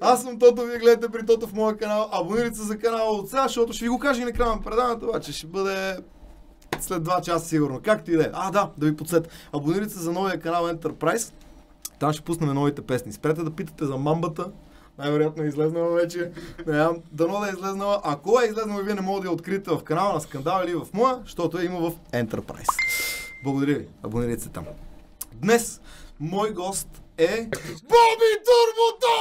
Аз съм Тото, вие гледате при Тото в моя канал. Абонирайте се за канала от сега, защото ще ви го кажа и на края на предаването, обаче ще бъде след 2 часа сигурно. Както и да е. А, да, да ви подсет. Абонирайте се за новия канал Enterprise. Там ще пуснем новите песни. Спрете да питате за мамбата. Най-вероятно е излезнала вече. Дано да е излезнала. Ако е излезнала, вие не можете да я откриете в канала на Скандал или в моя, защото е има в Enterprise. Благодаря ви. Абонирайте се там. Днес мой гост е Боби Турбото!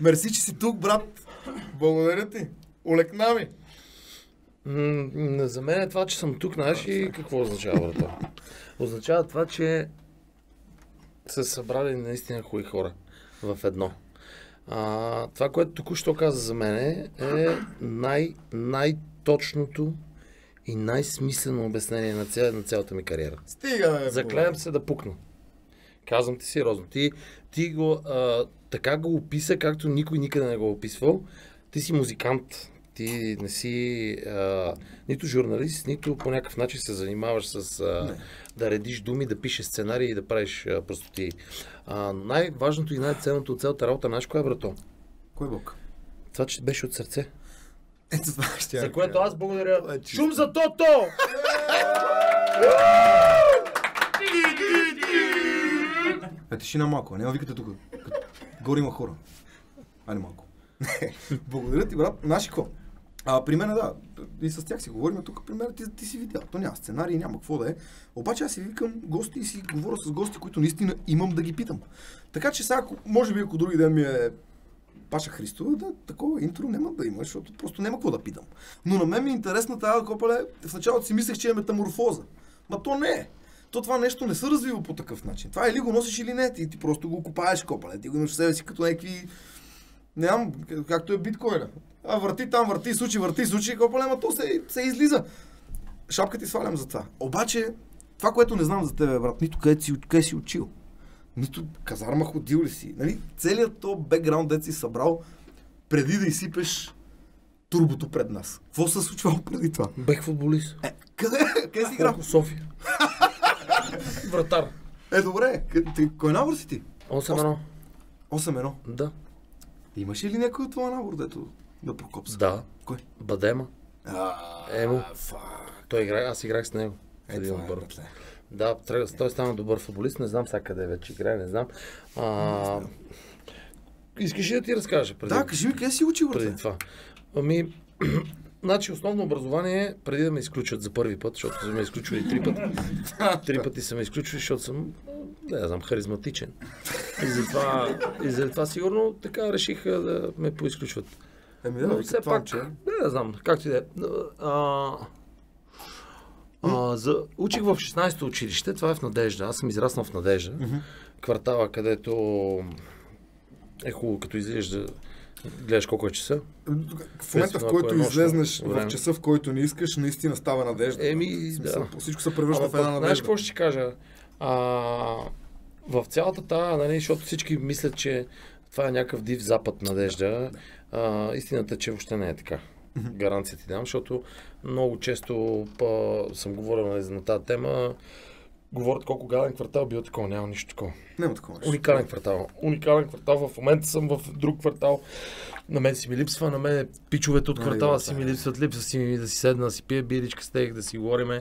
Мерси, че си тук, брат. Благодаря ти. Олекна ми. М, За мен е това, че съм тук, знаеш и какво означава, брата? Означава това, че са събрали наистина хубави хора в едно. А, това, което току-що каза за мен е най- най-точното и най-смислено обяснение на, ця, на цялата ми кариера. Стига, бе. Заклевам се да пукна. Казвам ти сериозно. Ти, ти го, а, така го описа, както никой никъде не го е описвал. Ти си музикант. Ти не си а, нито журналист, нито по някакъв начин се занимаваш с а, да редиш думи, да пишеш сценарии и да правиш а, простоти. А, най-важното и най-ценното от цялата работа, знаеш кое е, брато? Кой бог? Това, че беше от сърце. Ето това ще За което аз благодаря. Е. Шум за Тото! Е, тишина малко, няма викате тук. Горе има хора. Айде малко. Благодаря ти, брат. Наши какво? А, при мен, да, и с тях си говорим, тук при мен ти, ти си видял. То няма сценарий, няма какво да е. Обаче аз си викам гости и си говоря с гости, които наистина имам да ги питам. Така че сега, може би, ако други ден ми е Паша Христова, да, такова интро няма да има, защото просто няма какво да питам. Но на мен ми е интересна тази копале. В началото си мислех, че е метаморфоза. Ма то не е. То това нещо не се развива по такъв начин. Това или го носиш или не. Ти, ти просто го копаеш копале. Ти го имаш в себе си като някакви... Как- както е биткоина. А върти там, върти, сучи, върти, сучи, копале, ама то се, се излиза. Шапка ти свалям за това. Обаче, това, което не знам за тебе, брат, нито къде си, къде си учил, нито казарма ходил ли си. Нали? Целият то бекграунд, дет си събрал, преди да изсипеш турбото пред нас. Какво се случвало преди това? Бех футболист. Е, къде? къде си играл? София. Вратар. Е, добре. Къ- кой набор си ти? 8-1. 8-1. Да. Имаш ли някой от това набор, дето да прокопса? Да. Кой? Бадема. А, Емо. фак. Той играе, аз играх с него. Е, това е. Да, той стана добър футболист, не знам сега къде вече играе, не знам. А, искаш ли да ти разкажа преди, Да, кажи ми, къде си учил, преди това? Ами, значи основно образование, преди да ме изключат за първи път, защото са ме изключвали три пъти. Три пъти са ме изключвали, защото съм, не знам, харизматичен. И затова, и затова сигурно така решиха да ме поизключват. Еми да, Но все пак, че... не, не знам, както и да е. А, за, учих в 16-то училище, това е в Надежда. Аз съм израснал в Надежда. Квартала, където е хубаво, като излизаш да гледаш колко е часа. В момента, в който е излезнеш в време. часа, в който не искаш, наистина става надежда. Еми, В да. Всичко се превръща Ама в една пък, знаеш надежда. какво ще кажа? А, в цялата тази, нали, защото всички мислят, че това е някакъв див запад надежда. А, истината е, че въобще не е така. Гаранция ти дам, защото много често па, съм говорил нали, на тази тема. Говорят колко гаден квартал бил такова, няма нищо такова. Няма такова нещо. Уникален квартал. Уникален квартал. В момента съм в друг квартал. На мен си ми липсва, на мен пичовете от Нали, квартала си ми липсват, липсва си ми да си седна, да си пия биричка с тях, да си говориме.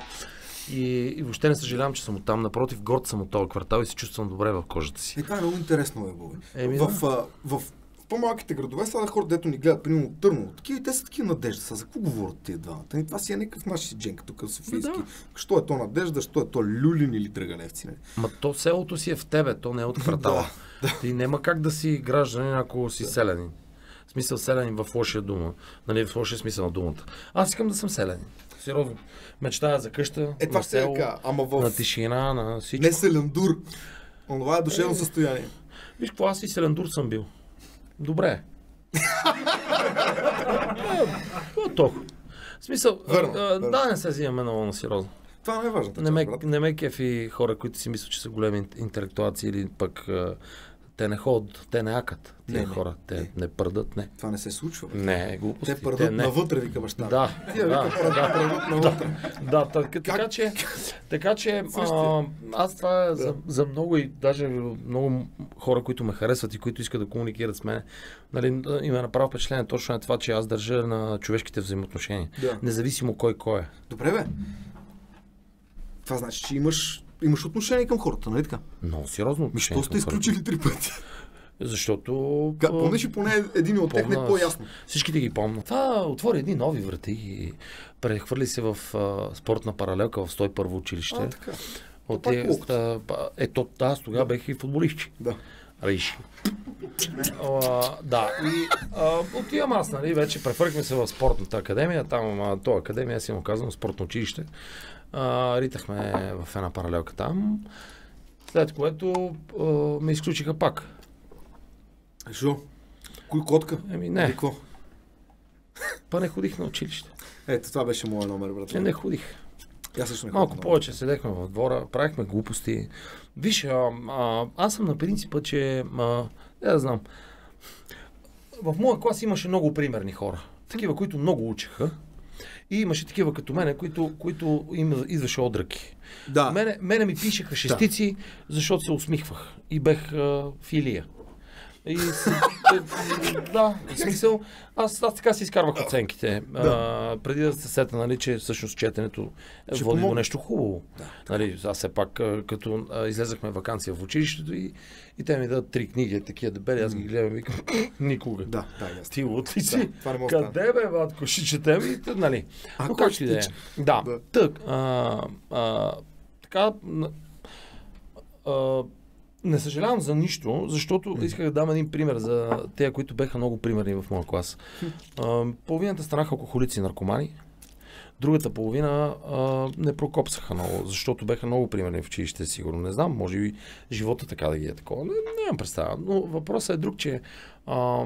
И, и въобще не съжалявам, че съм оттам. Напротив, горд съм от този квартал и се чувствам добре в кожата си. Е, това е много интересно, бе, Бобе. Еми, в, в, в по-малките градове са хора, дето ни гледат, примерно от Търново. Такива, те са такива надежда. Са, за какво говорят тия двамата? Това си е някакъв наш си дженка тук, Софийски. Да. Що е то надежда, що е то люлин или драгалевци. Нали? Ма то селото си е в тебе, то не е от квартала. Ти няма как да си гражданин, ако си селянин. В смисъл селянин в лошия дума. Нали, в лошия смисъл на думата. Аз искам да съм селянин. Сериозно. Мечтая за къща, Е, това на ще село, така, ама в... на тишина, на всичко. Не селендур. Това е душевно състояние. Виж какво, аз и селендур съм бил. Добре. Какво толкова? В смисъл, Верно, а, верно. да, не се взимаме много на сериозно. Това не е важно. Не ме, не ме кефи хора, които си мислят, че са големи ин- интелектуалци или пък а, Те не ходят, те не акат. Тия Не, хора, те не. не пърдат, не. Това не се случва. бе. Не, глупости. Те пърдат не. навътре, вика баща. Да, Тия да, вика пърдат пърдат навътре. Да, така, така че, така че а, аз това е за, за много и даже много хора, които ме харесват и които искат да комуникират с мен, нали, им е направо впечатление точно на това, че аз държа на човешките взаимоотношения. Да. Независимо кой кой е. Добре, бе. Това значи, че имаш, имаш отношение към хората, нали така? Много сериозно отношение. що сте изключили три пъти? Защото... Ка- а, Помниш ли поне един от тях не е по-ясно? Всичките ги помня. Това отвори едни нови врати и прехвърли се в а, спортна паралелка в 101 училище. А, така. От а, ба- Ето, да, аз тогава бех и футболист. Да. Рейши. А, да, и а, отивам аз, нали, вече префърхме се в спортната академия, там, а, то академия, аз имам казвам, спортно училище. А, ритахме в една паралелка там, след което а, ме изключиха пак. Защо? Кой котка? Еми не, какво? па не ходих на училище. Ето, това беше моят номер, брат. Не, не ходих. Аз също не Малко ходя. повече седехме в двора, правихме глупости. Виж, а, а, аз съм на принципа, че, а, да знам, в моя клас имаше много примерни хора. Такива, които много учеха. И имаше такива като мене, които, които им идваше отръки. Да. Мене, мене ми пишеха шестици, защото се усмихвах. И бех а, филия. И е, да, в смисъл, аз, аз така си изкарвах оценките. А, преди да се сета, нали, че всъщност четенето Ще води до помогне. нещо хубаво. Нали, аз все пак, като а, излезахме вакансия в училището и, и те ми дадат три книги, такива дебели, аз ги гледам и викам, никога. Да, да, ясно. Ти лут ли си? Да, да Къде бе, батко, ще четем и нали. А Но как ще да е. Да, Да. тък. А, а, така, а, не съжалявам за нищо, защото исках да дам един пример за тези, които беха много примерни в моя клас. А, половината станаха алкохолици и наркомани, другата половина а, не прокопсаха много, защото беха много примерни в училище, сигурно. Не знам, може би живота така да ги е такова. Не, нямам представа. Но въпросът е друг, че а,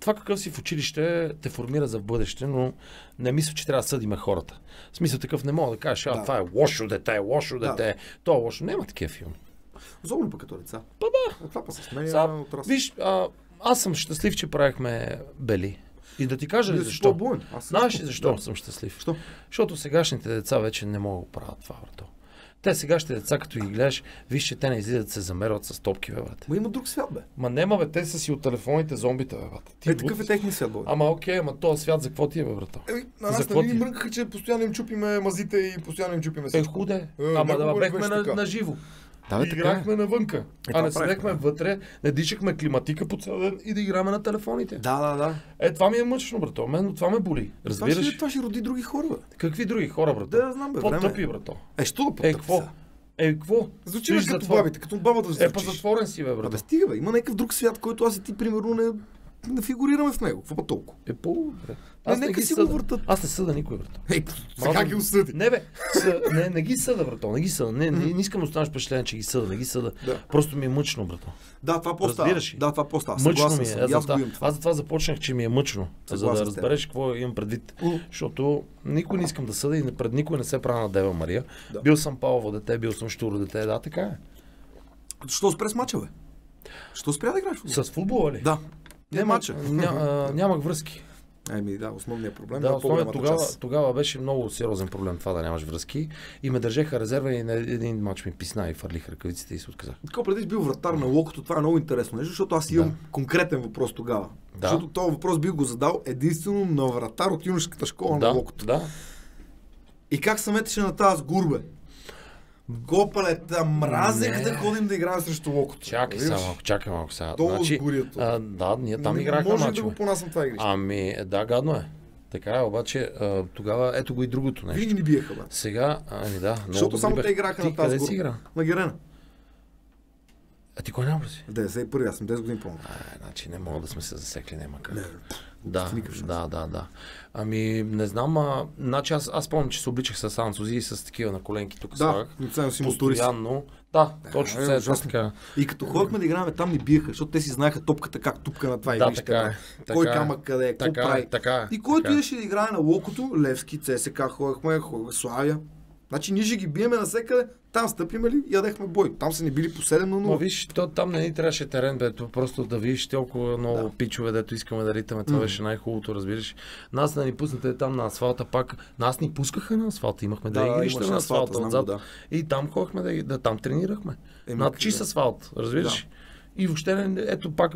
това какъв си в училище те формира за бъдеще, но не мисля, че трябва да съдиме хората. В смисъл такъв не мога да кажеш, а Да. това е лошо дете, лошо Да. дете, то е лошо. Няма такива филми. Особено пък като деца. Па да. А Това па се смея Сега, от раз. Виж, а, аз съм щастлив, че правихме Бели. И да ти кажа ли защо? по-буен. Аз. Знаеш ли защо Да. съм щастлив? Що? Защото сегашните деца вече не могат да правят това, брато. Те сегашните деца, като ги гледаш, виж, че те не излизат се замерват с топки, бе, брате. Ма има друг свят, бе. Ма нема, бе, те са си от телефоните зомбите, бе, брате. Ти Е, такъв е техния свят, бе. Ама окей, ама този свят за какво ти е, бе, брато? Еми, на нас нали ни мрънкаха, че постоянно им чупиме мазите и постоянно им чупиме Е, всичко. худе. Е, Ама да бехме на, на живо. Да, бе, и е. играхме навънка. Е, а това не седехме вътре, не дишахме климатика по цял ден и да играме на телефоните. Да, да, да. Е, това ми е мъчно, брато. Мен това ме боли. Това Разбираш? ще, това ще роди други хора, бе. Какви други хора, брато? Да, знам, бе, време. По-тъпи, брато. Е, що да Е, какво? Е, какво? Звучи като затвор- бабите, като баба да Е, па затворен си, бе, Абе, брато. стига, бе. Има някакъв друг свят, който аз и ти, примерно, не, не фигурираме в него. Какво толкова? Е, по. Не, Аз не нека ги си го съда. въртат. Аз не съда никой, брато. Ей, сега ги осъди. Не, бе, съ, не, не ги съда, брато, не ги съда. Не, не, не искам да останеш впечатлен, че ги съда, не ги съда. Да. Просто ми е мъчно, брато. Да, това по-става. Да, това по-става. Мъчно ми е. Аз, Аз затова, го имам това. аз започнах, че ми е мъчно, за Съгласен да с теб. разбереш какво имам предвид. Защото никой не искам да съда и пред никой не се правя на Дева Мария. Да. Бил съм Павлово дете, бил съм Штуро дете, да, така е. Що спре с мача, бе? Що спря да играеш? футбол? С футбола ли? Да. Не Няма- мача. Ня, а, нямах връзки. Еми, да, основният проблем Да, е по-голямата тогава, част. тогава беше много сериозен проблем това да нямаш връзки. И ме държеха резерва и на един матч ми писна и фърлих ръкавиците и се отказах. Така преди бил вратар на локото, това е много интересно нещо, защото аз имам Да. конкретен въпрос тогава. Да. Защото този въпрос бих го задал единствено на вратар от юношеската школа на Да, локото. да. И как се метеше на тази гурбе? Гопалета, мразех Не. да ходим да играем срещу локото. Чакай сега малко, чакай малко сега. Долу Значи, с горито. а, да, ние там Не играхме Може ли да мачове. го понасям това игрище? Ами, да, гадно е. Така е, обаче а, тогава ето го и другото нещо. Винаги ни биеха, бе. Сега, ами да, Защото само бяха. те играха Ти на тази къде си игра? На Герена. А ти кой няма си? В 91 аз съм 10 години по-малко. Значи не мога да сме се засекли, няма как. Не, Да, да, да, да. Ами, не знам, а, значи аз, аз помня, че се обличах с Анцузи и с такива на коленки тук Да, слагах. ценно си. Постоянно. Да, точно е, е така. И като ходихме да играем там ни биеха, защото те си знаеха топката как тупка на това Да, игрище. така е. да. Кой така е. камък къде е, какво Така е, прави. така. И който така идеше да играе на локото, Левски, ЦСК, ходихме, ходихме Славия. Значи ние ще ги биеме навсекъде, там стъпиме ли, ядехме бой. Там са ни били по 7 на Ма 0. виж, то, там не ни трябваше терен, бето, просто да видиш толкова много Да. да. пичове, дето искаме да ритаме. Това М. беше най-хубавото, разбираш. Нас да ни пуснете там на асфалта пак. Нас ни пускаха на асфалта, имахме да, да игрища на асфалта, знам отзад. да. И там ходихме да, да там тренирахме. Над как чист да. асфалт, разбираш. И въобще, ето пак,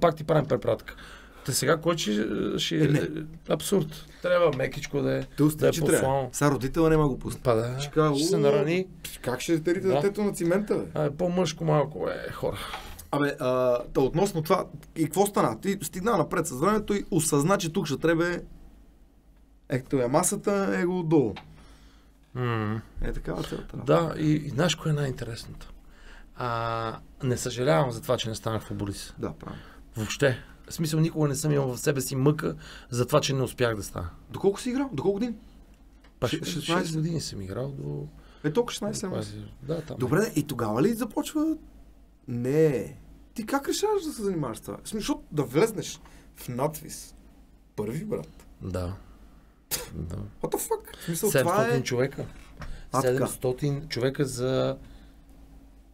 пак ти правим препратка. Та сега кой ще, ще Е, не. абсурд. Трябва мекичко да е, Те да е усти, че трябва. Сега родителя няма го пусне. Па да, Ще кажа, ще се «Уу, нарани. Как ще терите Да. детето на цимента, бе? А, е по-мъжко малко, е, хора. Абе, а, та относно това, и какво стана? Ти стигна напред с времето и осъзна, че тук ще трябва ето е масата, е го отдолу. М. Е такава целта. Да, и, и знаеш кое е най-интересното? А, не съжалявам за това, че не станах футболист. Да, правилно. Въобще. В смисъл, никога не съм имал в себе си мъка за това, че не успях да стана. Доколко си играл? До колко години? Па Ш- 16 16 години съм играл до... Е, толкова 16 Кога ма. си- Да, там. Добре, и тогава ли започва? Не. Ти как решаваш да се занимаваш с това? Защото да влезнеш в надвис. Първи, брат. Да. да. What the fuck? В смисъл, 700 това е... човека. А, така. 700 човека за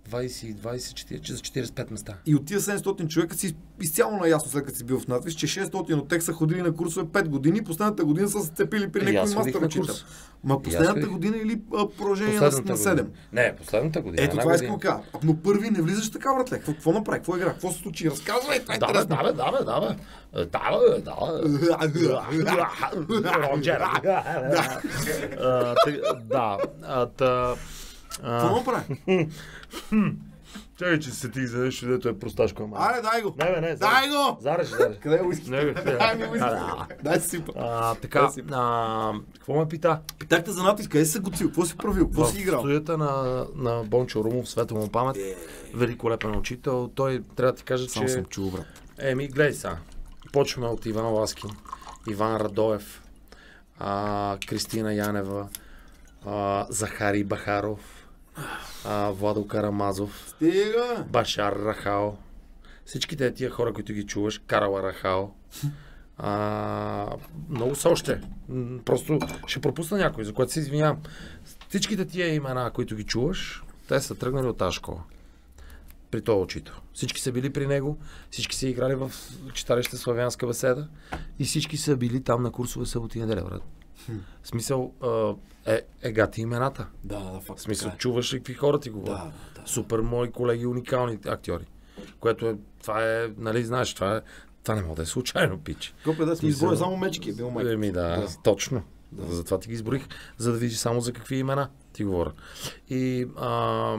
20, 20, 40, за 45 места. И от тия 700 човека си изцяло наясно, след като си бил в надвис, че 600 от тях са ходили на курсове 5 години, последната година са се сцепили при И аз някой мастер курс. Ма последната година или а, продължение на, на Последната 7? година. Не, последната година. Ето това искам да Но първи не влизаш така, братле. Какво, какво направи? Какво игра? Какво се случи? Разказвай, е Да, бе, да, бе, да, бе, да, бе. Е, Да, бе, да. Роджер. Да. а, та- а, Какво направи? Чакай, че се ти нещо, дето е просташко. ама. Аре, дай го! Не, бе, не. Дай го! Зареш, зареш. Къде е уиски? Не, бе, Дай ми уиски. Да. Дай си. А, така, а, какво ме пита? Питахте за натиск, къде си се готвил? Какво си правил? Какво си В играл? студията на, на Бончо Румов, светла му памет, Е. великолепен учител. Той трябва да ти кажа, Само че... съм чул, брат. Еми, гледай сега. Почваме от Иван Ласкин, Иван Радоев, а, Кристина Янева, а, Захари Бахаров, а, Владо Карамазов, Стига! Башар Рахал. Всичките тия хора, които ги чуваш, Карала Рахал. А, много са още. Просто ще пропусна някой, за което се извинявам. Всичките тия имена, които ги чуваш, те са тръгнали от тази школа. При този учител. Всички са били при него, всички са играли в читалище Славянска беседа и всички са били там на курсове събота и неделя, брат. В смисъл, е, ега ти имената. Да, да, факт. В смисъл, така е. чуваш ли какви хора ти говорят? Да, да. Супер мои колеги, уникални актьори. Което е, това е, нали, знаеш, това е, това не може да е случайно, пич. Копе да Смисъл- изброя само мечки, е бил майка. Еми да, Да. точно. Затова ти ги изброих, за да видиш само за какви имена ти говоря. И а,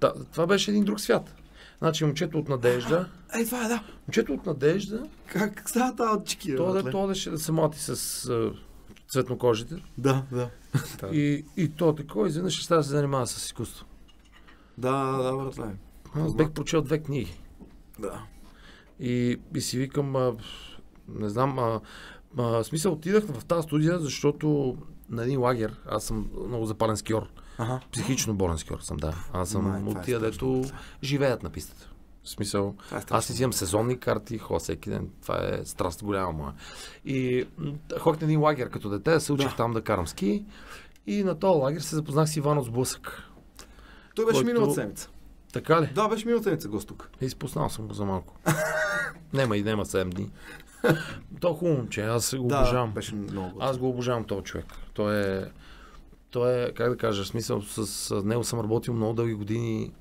та, това беше един друг свят. Значи момчето от Надежда, Ей, това е, да. момчето от Надежда, Как, става тази от чики? то да, то да се млати с цветнокожите. Да, да. И, и то такова, изведнъж ще се занимава с изкуство. Да, да, братле. Аз бех прочел две книги. Да. И, и си викам, а, не знам, а, а, смисъл отидах в тази студия, защото на един лагер, аз съм много запален скиор, Ага. психично болен скиор съм, да. Аз съм Май, това от е тия, дето живеят на пистата. В смисъл, е аз си взимам сезонни карти, ходя всеки ден. Това е страст голяма моя. И ходих на един лагер като дете, се учих Да. там да карам ски. И на този лагер се запознах с Иван от Сблъсък. Той беше който- миналата седмица. Така ли? Да, беше миналата седмица гост тук. Изпуснал съм го за малко. нема и нема 7 дни. То е хубаво момче, аз го Да, обожавам. беше много. Аз го обожавам този човек. Той е, той е, как да кажа, в смисъл, с, с него съм работил много дълги години.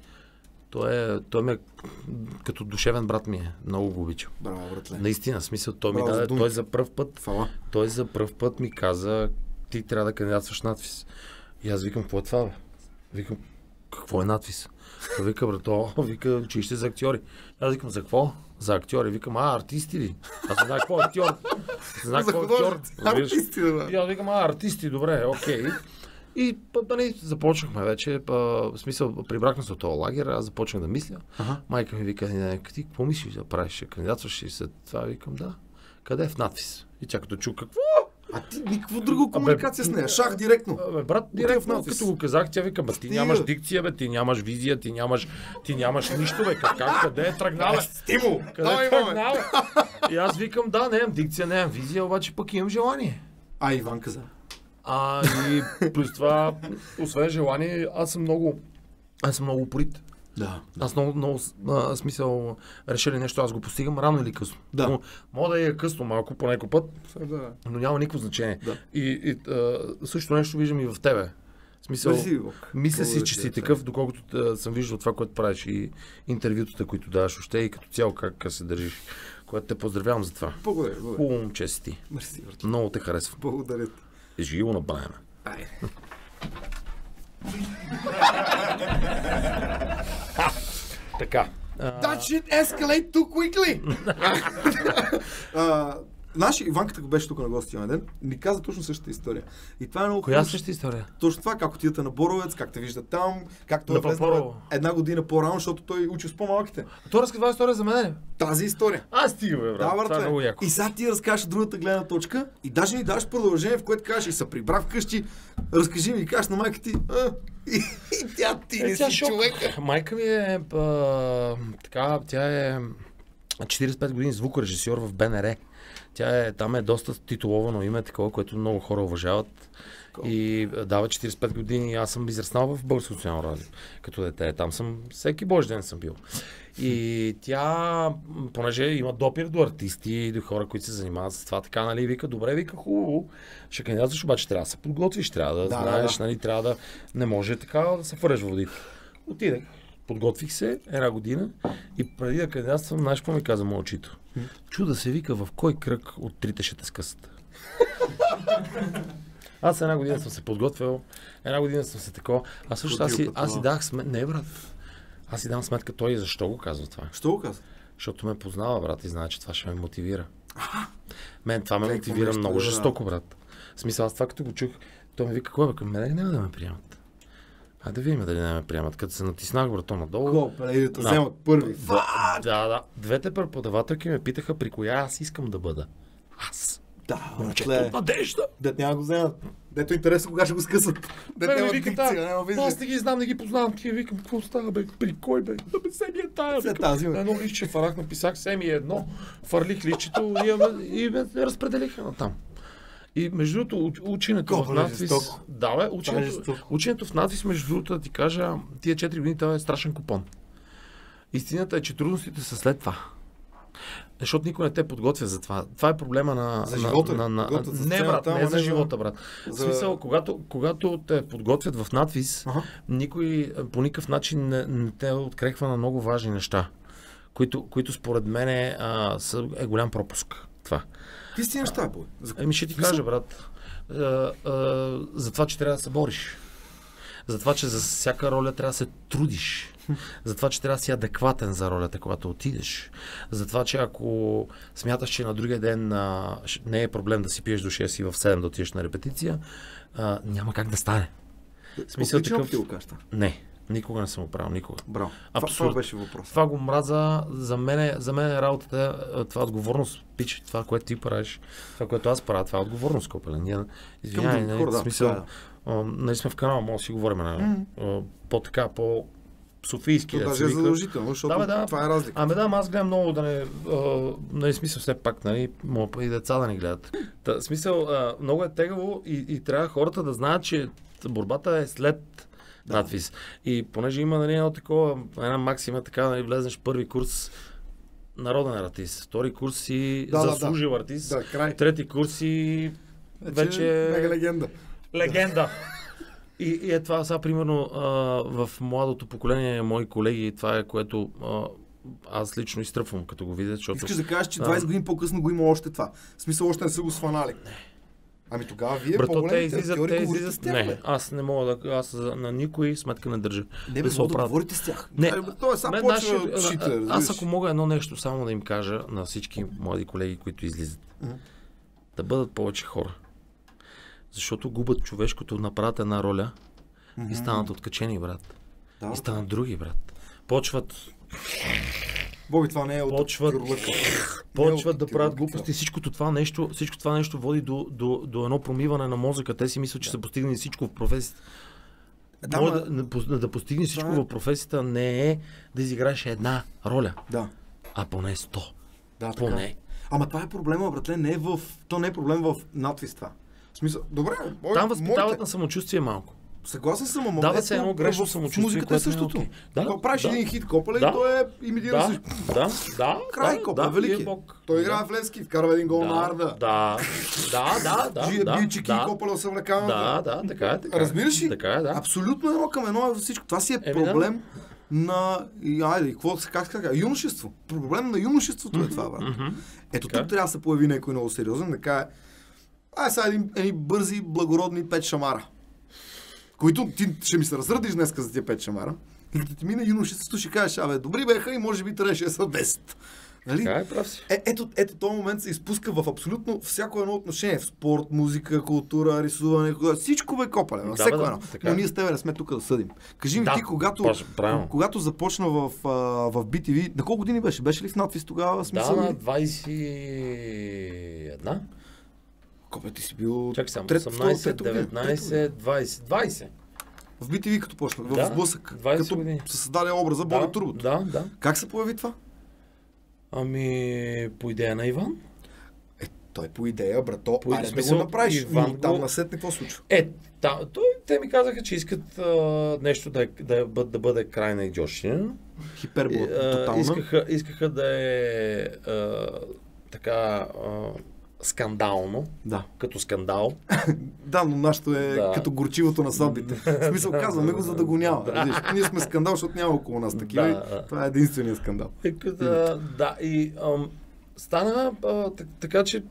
Той е, той ме, като душевен брат ми е. Много го обичам. Браво, братле. Наистина, смисъл, той ми Браво за даде, той за първ път, Фала. той за първ път ми каза, ти трябва да кандидатстваш надвис. И аз викам, какво е това, бе? Викам, какво е надвис? Той вика, брато, вика, училище за актьори. Аз викам, за какво? За актьори. Викам, а, артисти ли? Аз не знам какво е актьор. Не знам какво е актьор. разбираш? Артисти, да. И аз викам, а, артисти, добре, окей. И нали, започнахме вече, па, в смисъл, прибрахме се от този лагер, аз започнах да мисля. Ага. Майка ми вика, не, ти какво мислиш да правиш? Кандидатстваш и след това викам, да. Къде е в надвис? И чак като чу какво? А ти никаква друга комуникация с нея. Шах директно. Абе, брат, директно надвис. като го казах, тя вика, бе, ти нямаш дикция, бе, ти нямаш визия, ти нямаш, ти нямаш нищо, бе, как, как къде е тръгнал, бе? Стимул! Къде е маме. тръгнал, бе? И аз викам, да, нямам дикция, нямам визия, обаче пък имам желание. А, Иван каза. А, и плюс това, освен желание, аз съм много, аз съм много упорит. Да. Аз много, много а, смисъл реша ли нещо, аз го постигам рано или късно. Да. Но, мога да е късно малко по някой път, да. но няма никакво значение. Да. И, и а, също нещо виждам и в тебе. В смисъл, Мерси, мисля си, че си Ацар. такъв, доколкото съм виждал това, което правиш и интервютата, които даваш още и като цяло как се държиш. Което те поздравявам за това. Благодаря, благодаря. Хубаво момче си ти. Мерси. Много те харесвам. Благодаря ти. Живо на банана. Айде. Така. А, That shit escalate too quickly! а, Наши Иванката, ако беше тук на гости на ден, ни каза точно същата история. И това е много коя хубаво, същата история? Точно това, как отидете на Боровец, как те виждат там, как той е влезнал Папорово. една година по-рано, защото той учи с по-малките. То разказва история за мен. Тази история. А, стига, бе, брат. Да, това е брат, много яко. И сега ти разкажеш другата гледна точка и даже ни даваш продължение, в което кажеш и се прибра вкъщи, разкажи ми и кажеш на майка ти, а, и, и тя ти не Е, си шок. човека. Майка ми е а, така, тя е 45 години звукорежисьор в БНР. Тя е, там е доста титуловано име, такова, което много хора уважават. И дава 45 години. Аз съм израснал в Българско национално радио. Като дете. Там съм, всеки божи ден съм бил. И тя, понеже има допир до артисти, до хора, които се занимават с това, така, нали, вика, добре, вика, хубаво, ще кандидатстваш, обаче трябва да се подготвиш, трябва да, Да, знаеш, да. нали, трябва да, не може така да се фъреш водите. Отидах, подготвих се една година и преди да кандидатствам, знаеш какво ми каза учител? Чуда се вика в кой кръг от трите ще те скъсат. Аз една година съм се подготвил, една година съм се такова. А също аз си, аз си дах сметка. Не, брат. Аз си дам сметка той защо го казва това. Що го каза? Защото ме познава, брат, и знае, че това ще ме мотивира. Мен това ме мотивира много жестоко, брат. В смисъл, аз това като го чух, той ми вика, кой бе, към мен няма да ме приемат. А да видим дали не ме приемат. Като се натиснах, брато, надолу. Копа, да Да. вземат първи. Да, да, да. Двете преподавателки ме питаха при коя аз искам да бъда. Аз. Да, Момчето братле. от надежда. Дет няма го вземат. Дето интересно кога ще го скъсат. Дет няма дикция, няма визия. аз не ги знам, не ги познавам. Ти викам, какво става, бе? При кой, бе? Да бе, семи е тая. Викам. тази, бе. Едно листче фарах, написах семи е едно, фарлих листчето и, и ме разпределиха на там. И между другото, уч- ученето в е надвис... Да, бе, е ученето, ученето в надвис, между другото, да ти кажа, тия 4 години това е страшен купон. Истината е, че трудностите са след това. Защото никой не те подготвя за това. Това е проблема на... За на, живота на, на, Подготвят за не, брат, не за не за- живота, брат. за- В смисъл, когато, когато те подготвят в надвис, Ага. никой а, по никакъв начин не, не те открехва на много важни неща, които, които според мен е, а, са, е голям пропуск. Това. Ти си неща, бой. За... Еми ще ти кажа, брат, а, а, за това, че трябва да се бориш. За това, че за всяка роля трябва да се трудиш. За това, че трябва да си адекватен за ролята, когато отидеш. За това, че ако смяташ, че на другия ден а, не е проблем да си пиеш до 6 и в 7 да отидеш на репетиция, а, няма как да стане. смисъл такъв-. Не, никога не съм го правил, никога. Браво. Това, Абсурд. това беше въпрос. Това го мраза. За мен, е- за мен е работата, е, това е отговорност. Пич, това, което ти правиш, това, което аз правя, това е отговорност, копеле. Ние, извинявай, нали, хора, да, смисъл, да, а, нали сме в канала, може да си говорим на, по-така, по софийски. То да даже е задължително, защото Да, бе, да. това е разлика. Ами да, ама аз гледам много да не... А, нали, смисъл все пак, нали, и деца да ни гледат. Та, смисъл, а, много е тегаво и, и трябва хората да знаят, че борбата е след надвис. И понеже има нали, едно такова, една максима, така, нали, влезнеш в първи курс народен артист, втори курс си Да, да, да. заслужил артист, Да, край. трети курс си вече Мега легенда. легенда. И, и е това сега, примерно, а, в младото поколение, мои колеги, това е което а, аз лично изтръпвам, като го видя, защото... Искаш да кажеш, че А. 20 години по-късно го има още това. В смисъл още не са го сванали. Ами тогава вие Брато, те по-големите излизат, те излизат. с тях, Не, аз не мога да. Аз на никой сметка не държа. Не, бе, да оправдат. говорите с тях. Не, Той е Мен почва наши- да шите, а- а- Аз ако мога едно нещо само да им кажа на всички млади колеги, които излизат. Да бъдат повече хора. Защото губят човешкото, направят една роля и станат откачени, брат. Да, И станат други, брат. Почват, Боби, това не е от Почват- е почват да правят глупости. Всичкото това нещо, всичко това нещо води до, до, до едно промиване на мозъка. Те си мислят, че са постигнали всичко в професията. Да, Може да, да, да постигнеш всичко е- в професията не е да изиграеш една роля, Да, а поне 100. да, така. Поне. е. Ама това е проблема, братле, не е в... То не е проблем в надвис това. В смисъл, добре, Там възпитават моите- на самочувствие малко. Съгласен съм, ама Дават ето, се едно грешно самочувствие, Музиката е е същото. окей. Да, Когато правиш да. един хит копале, Да. и той е имитира Да, също. да, да. Край да, копа, да, велики. е Бог. Той Да. играе в Левски, вкарва един гол на Арда. Да, да, да, да. Жие да, бичики да, копале са влекаването. да, да, така е. Така е. Разбираш ли? Така е, да. Абсолютно едно към едно е всичко. Това си е Еми, да. проблем на... И, айде, какво се как се казва? Юношество. Проблем на юношеството е това, брат. Ето Така. тук трябва да се появи някой много сериозен, да каже, ай сега един, едни бързи, благородни пет шамара. Които ти ще ми се разсърдиш днес за тия пет шамара. И като ти мине юношеството, ще кажеш, абе, добри беха и може би трябваше да са 10. Нали? Така е, прав си. Е, ето, ето този момент се изпуска в абсолютно всяко едно отношение. В спорт, музика, култура, рисуване, всичко бе копале. Да, Да, всяко да, едно. така е. Но ние с тебе не сме тук да съдим. Кажи ми Да, ти, когато, правилно. когато започна в, в BTV, на колко години беше? Беше ли в надвис тогава? Да, Смисъл, на ли? 21. Копе, ти си бил Чакай само. трет- втора, 18, трета година, трета 19, 20. 20. В BTV като почна, в Да, сблъсък. 20 Като години. се създаде образа Боби Да, Турбото. да, да. Как се появи това? Ами, по идея на Иван. Е, той по идея, брато, По- айде да смисъл, го направиш. Иван но там насетне какво случва? Е, та, той, те ми казаха, че искат а, нещо да, е, да, е- бъд- да бъде крайна идиотщина. Хипербола, И, а, тотална. искаха, искаха да е а, така а, скандално, Да. като скандал. Да, но нашето е Да. като горчивото на сватбите. В смисъл, казваме го, за да го няма. разбираш. Ние сме скандал, защото няма около нас такива. Да, и да. Това е единствения скандал. И като, да, и ам, стана а, так- така, че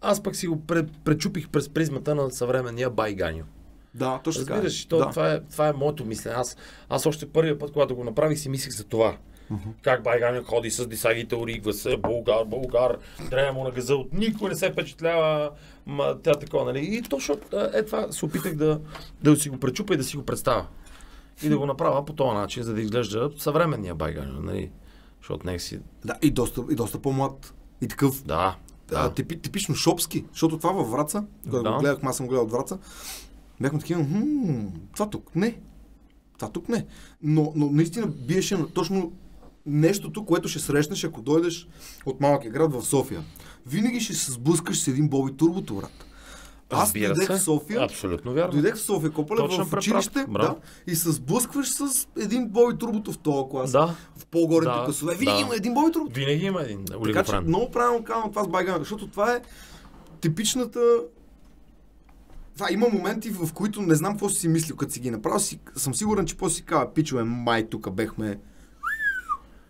аз пък си го пре, пречупих през призмата на съвременния байганю. Да, точно така. е. Разбираш, то, да. това, е, това е моето мислене. Аз, аз още първия път, когато го направих, си мислех за това. Как Байганя ходи с дисагите, оригва се, българ, българ, трябва му на газа, от никой не се впечатлява, ма, тя такова, нали? И точно е това се опитах да, да си го пречупа и да си го представя. И да го направя по този начин, за да изглежда съвременния Байганя, нали? Защото нека си... Да, и доста, и доста по-млад. И такъв Да, да. типи, типично шопски. Защото това във Враца, когато Да. го гледах, аз съм гледал от Враца, бяхме такива, това тук не. Това тук не. Но, но наистина биеше на точно нещото, което ще срещнеш, ако дойдеш от малкия град в София. Винаги ще се сблъскаш с един Боби Турбото, брат. Аз Разбира дойдех се. в София, Абсолютно вярно. Дойдех в София, Копале, в училище, да, и се сблъскваш с един Боби Турбото в този клас. Да. В по-горните Да, класове. Винаги да. има един Боби Турбото. Винаги има един Така че много правилно казвам това с Байган, защото това е типичната... Това има моменти, в които не знам какво си си мислил, като си ги направил. Си, съм сигурен, че после си казва, пичове, май тук бехме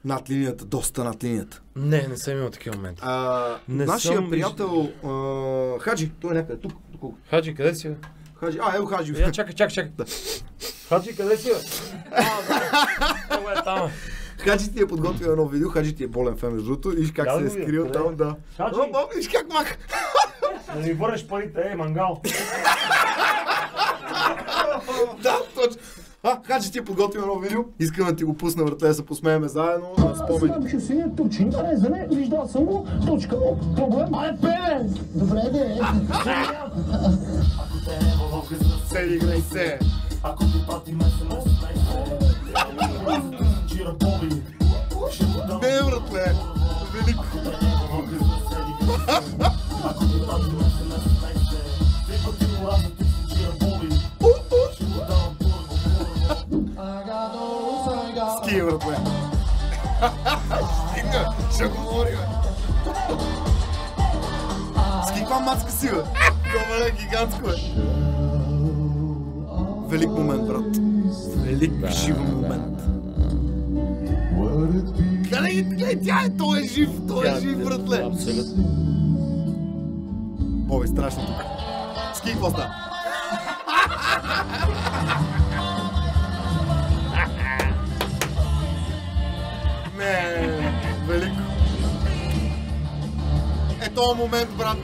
над линията, доста над линията. Не, не съм имал такива моменти. А, Не нашия съм приятел а, Хаджи, той е някъде тук, тук. Хаджи, къде си? Хаджи, а, ел Хаджи. Я, чакай, чакай, чакай. Хаджи, къде си? А, да. Е там. Хаджи ти е подготвил едно видео, Хаджи ти е болен фен между другото, виж как Я се да е скрил къде? там, да. Хаджи! О, о, виж как мах! Да ми върнеш парите, ей, мангал. Да, точно. А, Хаджи ти е подготвил едно видео, искам да ти го пусна, братле, да се посмееме заедно, на спомени. Знам, че си е турчин, а не за не, виждал съм го, точка, о, проблем, ай, певе! Добре, де, Се играй се. Ако ти пратим смс, Чира Боби, ще му Не, братле. Велико. Ако ти пратим смс, Три пъти по Ски, братле. Стига, ще говори, бе. Ски, каква мацка си, бе? Добре, гигантско, бе. Велик момент, брат. Велик жив момент. Гледай, гледай, тя е, той е жив, той е жив, братле. Абсолютно. Боби, страшно тук. Ски, какво става? Не, велико. Е този момент, брат.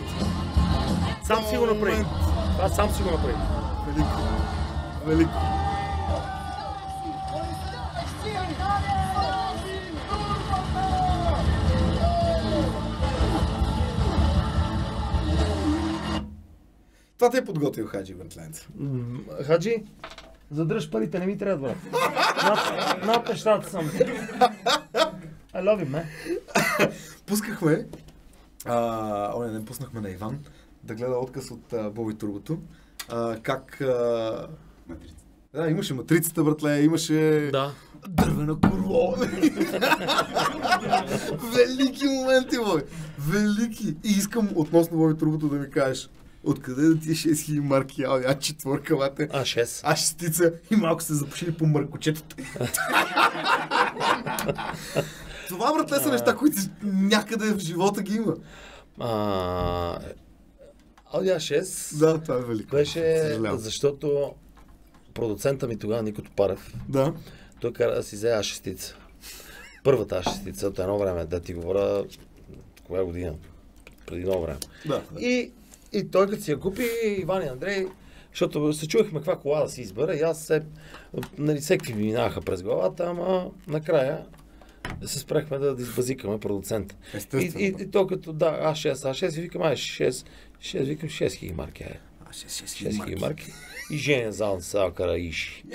Сам си го направи. Това сам си го направи. Велико. Велико. Това те е подготвил Хаджи Въртленца. М, Хаджи, задръж парите, не ми трябва. Над, над нещата съм. I love you, man. Пускахме, а, о, не, не пуснахме на Иван, да гледа отказ от а, Боби Турбото. А, как... А... Да, имаше матрицата, братле, имаше Да. дървена курво. Велики моменти, бой. Велики. И искам относно Боби Турбото да ми кажеш. Откъде да ти е 6000 марки Ауди, а четворка, лате, А, 6. а шестица и малко се запушили по мъркочетата. Това, братле, са неща, които някъде в живота ги има. А, Audi A6 Да, това е велико. беше, Съжалявам. защото продуцента ми тогава, Нико Топарев, Да. той кара да си взе А6. Първата А6 от едно време, да ти говоря, коя година? Преди много време. Да. И, и той като си я купи, Иван и Андрей, защото се чуехме каква кола да си избера и аз се, нали, всеки ми минаваха през главата, ама накрая се спрехме да, да избазикаме продуцента. И, и, и то като, да, А6, А6, и викам, ай, 6, 6, викам 6000 марки, ай. А, 6000 марки. И женя зал са караиши.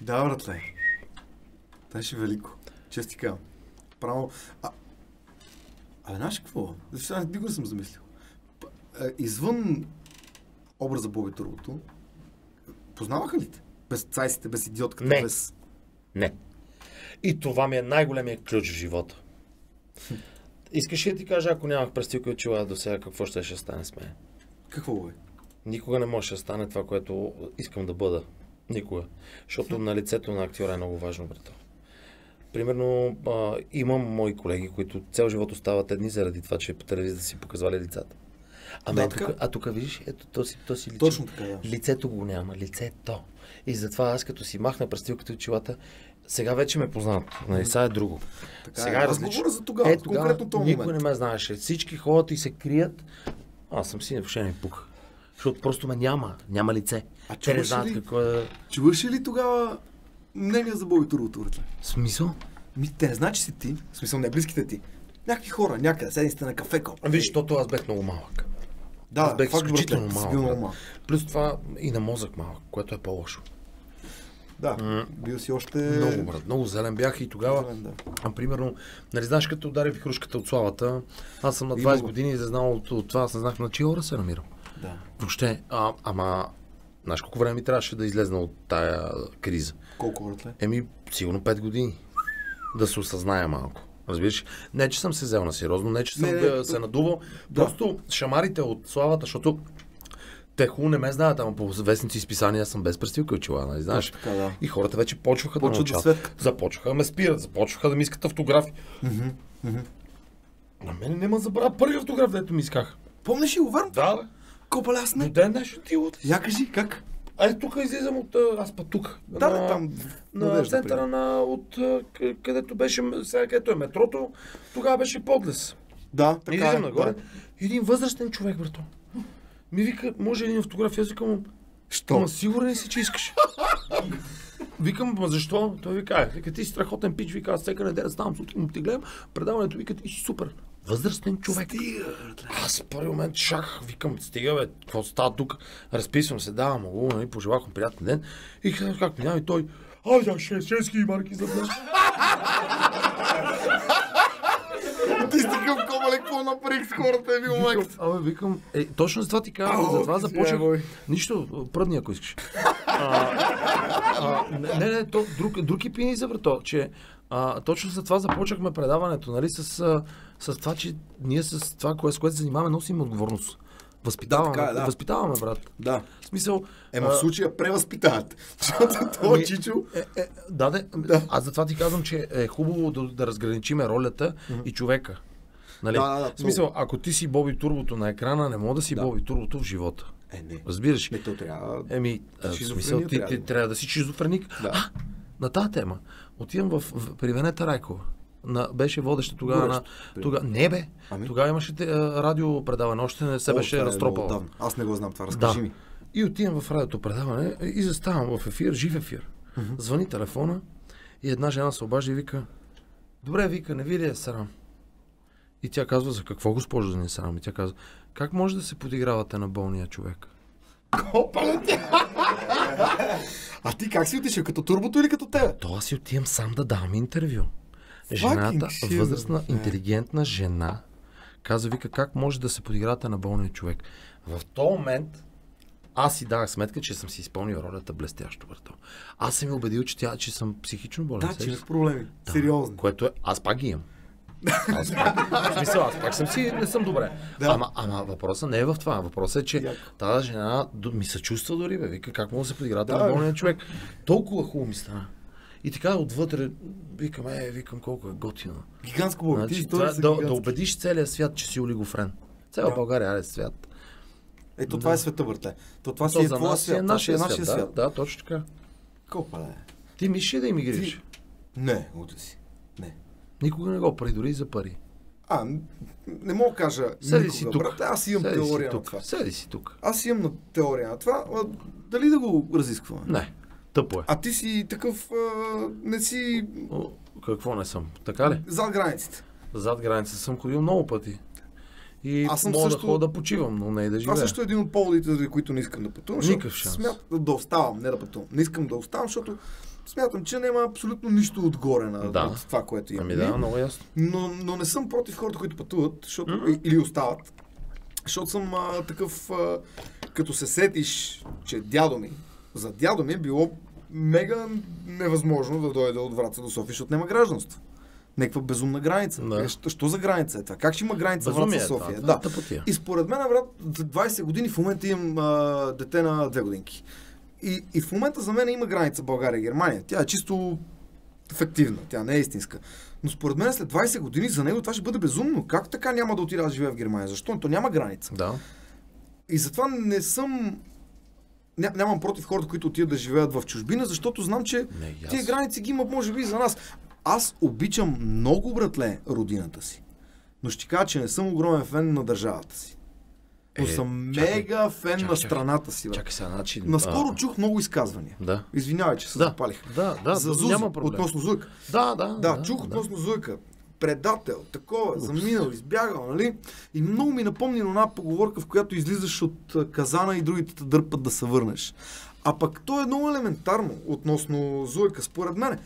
Да, братле. Това беше велико. Чести казвам. Право. А, а знаеш какво? Защо аз никога не съм замислил. Извън образа Боби Турбото, познаваха ли те? Без цайсите, без идиотката, Не. без... Не. И това ми е най-големият ключ в живота. Искаш ли да ти кажа, ако нямах престилка очила до сега, какво ще, ще стане с мен? Какво бе? Никога не може да стане това, което искам да бъда. Никога. Защото на лицето на актьора е много важно, брато. Примерно, а, имам мои колеги, които цял живот остават едни заради това, че по телевизията си показвали лицата. А, Да, тук, а тук виждаш, ето то си, то си лице. Точно така, да. Лицето го няма, лицето. И затова аз като си махна престилката и очилата, сега вече ме познават. Нали, сега е друго. Така сега е. е говоря за тогава, Е, тогава конкретно този никой момент. не ме знаеше. Всички ходят и се крият. Аз съм си въобще не пух. Защото просто ме няма. Няма лице. А Те не знаят ли? какво е Чуваш ли тогава мнение за Боби Турбото, братле? смисъл. Ми, те не знаят, че си ти. В смисъл, не близките ти. Някакви хора, някъде, седни сте на кафеко. Виж, защото аз бех много малък. Да, аз бех факт, изключително малък. Плюс това и на мозък малък, което е по-лошо. Да, бил си още... Много, брат, много зелен бях и тогава, Зелен, да. а, примерно, нали знаеш, като удари вихрушката от славата, аз съм на 20 Имало. години и не знал от, от това, аз не знах на чия хора се намирам. Да. Въобще, а, ама, знаеш колко време ми трябваше да излезна от тая криза? Колко, братле? Еми, сигурно 5 години. Да се осъзная малко. Разбираш? Не, че съм се взел на сериозно, не, че съм Не, то- се надувал. Просто шамарите от славата, защото те хубаво не ме знаят, ама по вестници и списания съм без престилка очила, нали знаеш? Така, да. И хората вече почваха да да научават. светкат. Започваха да ме спират, започваха да ми искат автографи. На мен не ме забравя първи автограф, дето ми исках. Помниш ли го, верно? Да, бе. Копале, аз До не. ден днешен ти от... Я кажи, как? Ай, тук излизам от... Аз па тук. Да, на, там, На Надежда, центъра на... От... където беше... Сега където е метрото, тогава беше подлес. Да, така Излизам е. нагоре. Да. Един възрастен човек, брато. Ми вика, може един автограф? Аз викам, Що? Ама сигурен си, че искаш? Викам, ма защо? Той вика, «Е, вика, ти си страхотен пич, вика, аз всяка неделя ставам сутрин, ти гледам, предаването, вика, ти си супер. Възрастен човек. Стига. Аз в първи момент шах, викам, стига бе, какво става тук? Разписвам се, давам му, нали, пожелах му приятен ден. И как, как минава и той, ай, да, 6, 6 хиляди марки за мен. Ти си такъв копале, какво направих с хората е бил майката. абе, викам, е, точно за това ти казвам, за това започнах. Нищо, пръдни, ако искаш. А, а, не, не, то, друг, друг пини за брато, че а, точно за това започнахме предаването, нали, с, с това, че ние с това, кое, с което се занимаваме, носим отговорност. Възпитаваме, Да, така е, да. възпитаваме, брат. Да. В смисъл... Ема а, в случая превъзпитават. Защото това Ами, чичо... Е, е, да, да, Да. Аз затова ти казвам, че е хубаво да, да разграничиме ролята и човека. Нали? Да, да, да, в смисъл, ако ти си Боби Турбото на екрана, не мога да си Да. Боби Турбото в живота. Е, не. Разбираш? Не, то трябва... Еми, в смисъл, ти, трябва ти да трябва да си шизофреник. Да. А, на тази тема. Отивам в, в, при Венета Райкова. На, беше водеща тогава на... Тога, не бе, Ами? тогава имаше а, радио предаване, още не се О, беше това е. Аз не го знам това, Да. разкажи ми. И отивам в радиото предаване и заставам в ефир, жив ефир. Звъни телефона и една жена се обажда и вика, добре, вика, не ви ли е срам? И тя казва, за какво госпожо да не е срам? И тя казва, как може да се подигравате на болния човек? Копале! А ти как си отишъл? Като турбото или като тебе? То аз си отивам сам да давам интервю. Жената, възрастна, интелигентна жена, Каза, вика, как може да се подиграте на болния човек? В този момент аз си давах сметка, че съм си изпълнил ролята блестящо, брато. Аз съм убедил, че, тя, че съм психично болен. Да, че имаш проблеми. Да, Сериозно. Което е, аз пак ги имам. Аз пак, в смисъл, аз пак съм си, не съм добре. Да. Ама, ама въпросът не е в това. Въпросът е, че Яко. тази жена ми се чувства дори, бе. Вика, как мога да се подиграте Да, на болния човек. Толкова хубаво ми стана. И така отвътре, викам, е, викам колко е готино. Гигантско. Ти Значи, това, да, да убедиш целия свят, че си олигофрен. Цяла Да. България е свят. Ето това е света, братле. То това си То е твоя свят. е нашия е свят. нашия Да, свят. да, точно така. Колко да е? Ти мислиш ли да иммигрираш? Не, утре си. Не. Никога не го прави, дори и за пари. А, не мога да кажа Седи никога, си тук. брат. Аз имам Седи теория на тук. това. Седи си тук. Аз имам на теория на това. А, дали да го разискваме? Не, тъпо е. А ти си такъв, а, не си О, какво не съм? Така ли? зад границите. Зад граница съм ходил много пъти. И Аз съм мога също- да ходя да почивам, но не и да живея. също е един от поводите, заради които не искам да пътувам. Никакъв шанс. Смятам да оставам, не да пътувам. Не искам да оставам, защото смятам, че няма абсолютно нищо отгоре на Да. от това, което имам. Ами да, много ясно. Но, но не съм против хората, които пътуват, защото, mm-hmm. или остават. Защото съм а, такъв, а, като се сетиш, че дядо ми, за дядо ми е било мега невъзможно да дойде от Враца до София, защото няма гражданство. Някаква безумна граница. Да. Е, Що, що за граница е това? Как ще има граница Безумие Враца е София? да. тъпотия. И според мен, брат, за 20 години в момента имам а, дете на две годинки. И, и в момента за мен има граница България-Германия. Тя е чисто фективна, тя не е истинска. Но според мен след 20 години за него това ще бъде безумно. Как така няма да отида да живея в Германия? Защо? То няма граница. Да. И затова не съм... Ня, нямам против хората, които отидат да живеят в чужбина, защото знам, че Не, тия граници ги имат, може би, за нас. Аз обичам много, братле, родината си. Но ще кажа, че не съм огромен фен на държавата си. Но Е, съм чакай, мега фен чакай, на страната си. Брат. Чакай сега, значи... Наскоро а, чух много изказвания. Да. Извинявай, че се Да, запалих. да, да, За да, Зузи, няма проблем. относно Зуйка. Да, да. Да, чух относно Зуйка. Предател, такова, заминал, избягал, нали? И много ми напомни на една поговорка, в която излизаш от казана и другите те дърпат да се върнеш. А пък то е много елементарно относно Зуйка, според мен.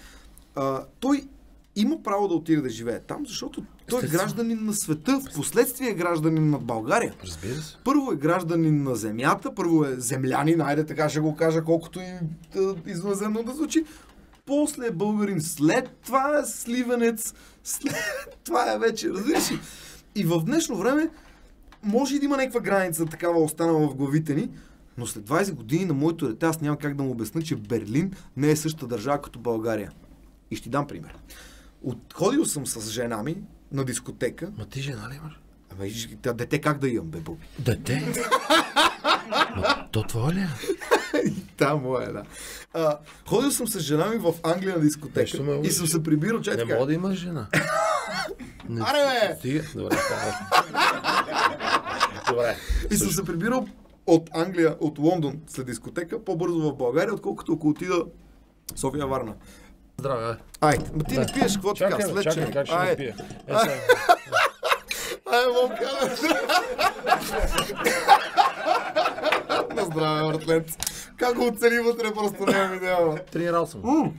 А, той има право да отиде да живее там, защото той е гражданин на света, в последствие е гражданин на България. Разбира се. Първо е гражданин на земята, първо е землянин, айде така ще го кажа, колкото и извънземно да звучи. После е българин, след това е сливенец, това е вече, разбираш ли? И в днешно време може и да има някаква граница такава останала в главите ни, но след 20 години на моето дете аз няма как да му обясня, че Берлин не е същата държава като България. И ще ти дам пример. Отходил съм с жена ми на дискотека. Ма ти жена ли имаш? Ама дете как да имам, бе, Боби? Дете? Ма, то твое ли е? Та моя, да. А, ходил съм с жена ми в Англия на дискотека ме и съм се прибирал, че е Не мога да имаш жена. Не, Аре, бе! Стига. Добре, става. Добре. И съм се прибирал от Англия, от Лондон след дискотека, по-бързо в България, отколкото ако отида София Варна. Здраве, бе. Айде, ма ти не пиеш, какво така, след чакай, че... как ще не пия. Е. Ай, момка, На здраве, братлет. Как го оцени вътре, просто нямам идея. Тренирал съм.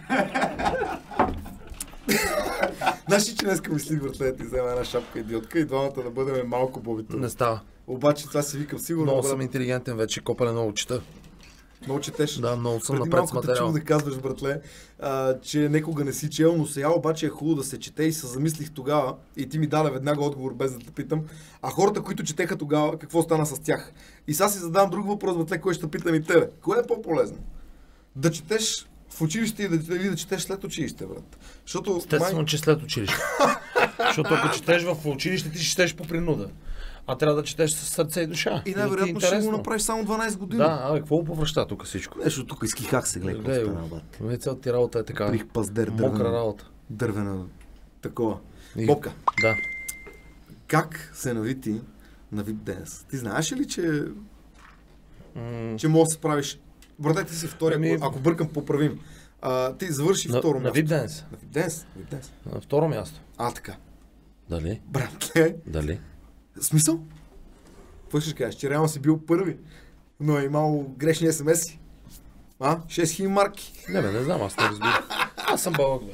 Знаеш ли, че днеска мислих, братлет, ти взема една шапка идиотка и двамата да бъдем малко бобито. Не става. Обаче това си викам сигурно. Много съм интелигентен вече, копале много чета. Много четеш. Да, много съм Преди напред с материал. да казваш, братле, а, че некога не си чел, но сега обаче е хубаво да се чете и се замислих тогава и ти ми даде веднага отговор без да те питам. А хората, които четеха тогава, какво стана с тях? И сега си задавам друг въпрос, братле, кой ще питам и тебе. Кое е по-полезно? Да четеш в училище и да, или да четеш след училище, брат? Защото Естествено, че след училище. Защото ако четеш в училище, ти ще четеш по принуда. А трябва да четеш с сърце и душа. и да ти е най-вероятно ще го направиш само 12 години. Да, абе, какво повръща тук всичко? Нещо тук изкихах се, гледай, какво стана. Ами, Цялата ти работа е така. Прих паздер, Мокра дървена, работа. дървена, такова. И- Бобка, Да. как се нави ти на вип денс? Ти знаеш ли, че, М, че можеш да се правиш... Братете си втори, Ами- ако, ако бъркам, поправим. А, ти завърши На, второ на място. Vip Dance. На? Вип денс. На второ място. А, така. Дали? Братле, Дали? Смисъл? Какво ще кажеш? Че реално си бил първи, но е имал грешни смс А? 6000 марки. Не, бе, не знам, аз не разбирам. Аз съм бълък, бе.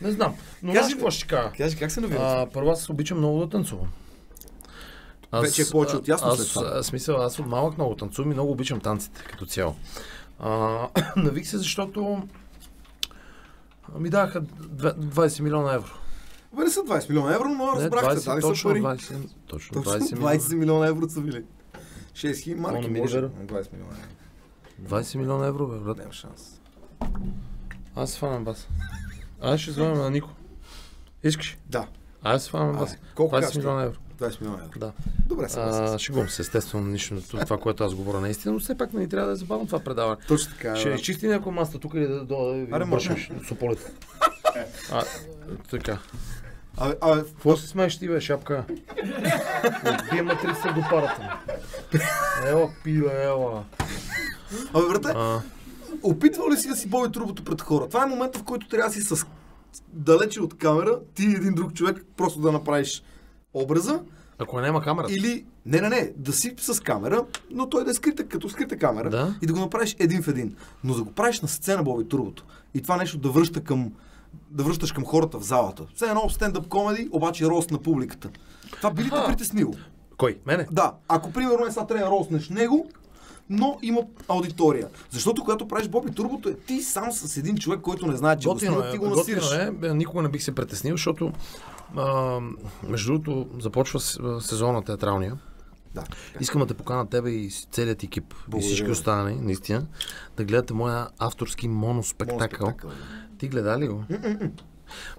Не знам. Но Кажи, какво ще кажа? Кажи, как се нави? А, първо аз обичам много да танцувам. Вече е повече от ясно аз, след това. Аз, смисъл, аз от малък много танцувам и много обичам танците като цяло. А, навик се, защото ми даха две- 20 милиона евро. Бе, не са 20 милиона евро, но разбрахте, 20, дали са точно пари. 20, точно Точно 20 милиона. 20 милиона евро са били. 6 хиляди О, не марки ми може. вера. 20 милиона евро. 20 милиона евро, бе, брат. Няма шанс. Аз се фанам бас. Аз ще звъня на Нико. Искаш? Да, Аз се фанам бас. Колко 20 кажеш ти? милиона евро. 20 милиона евро. Да. Добре, съм. шегувам се, естествено, нищо от това, което аз говоря наистина, но все пак не ни трябва да е забавно това предаване. Точно така. Ще да. изчисти някой маста тук или да дойде Аре, да може. бършиш сополите. А, така. Абе, абе, Какво се смееш ти, бе, шапка? Отбия матрица до парата ми. Ела, пиле, ела. абе, брате, А, опитвал ли си да си боби трубото пред хора? Това е момента, в който трябва да си с далече от камера, ти и един друг човек, просто да направиш образа ако няма камера. или... Не, не, не, да си с камера, но той да е скрита, като скрита камера Да. и да го направиш един в един. Но да го правиш на сцена, Боби Турбото. И това нещо да връща към да връщаш към хората в залата. Все едно стендъп комеди, обаче рост на публиката. Това би ли те притеснило? Кой? Мене? Да, ако примерно е сега трябва да роснеш него, но има аудитория. Защото когато правиш Боби Турбото, е ти сам с един човек, който не знае, че го Готино снима, е, ти го готино насираш. е, никога не бих се притеснил, защото а, между другото започва сезона театралния. Да. Искам да те покана тебе и целият ти екип и Благодаря, всички бе. останали, наистина, да гледате моя авторски моноспектакъл. Моноспектакъл, Ти гледа ли го?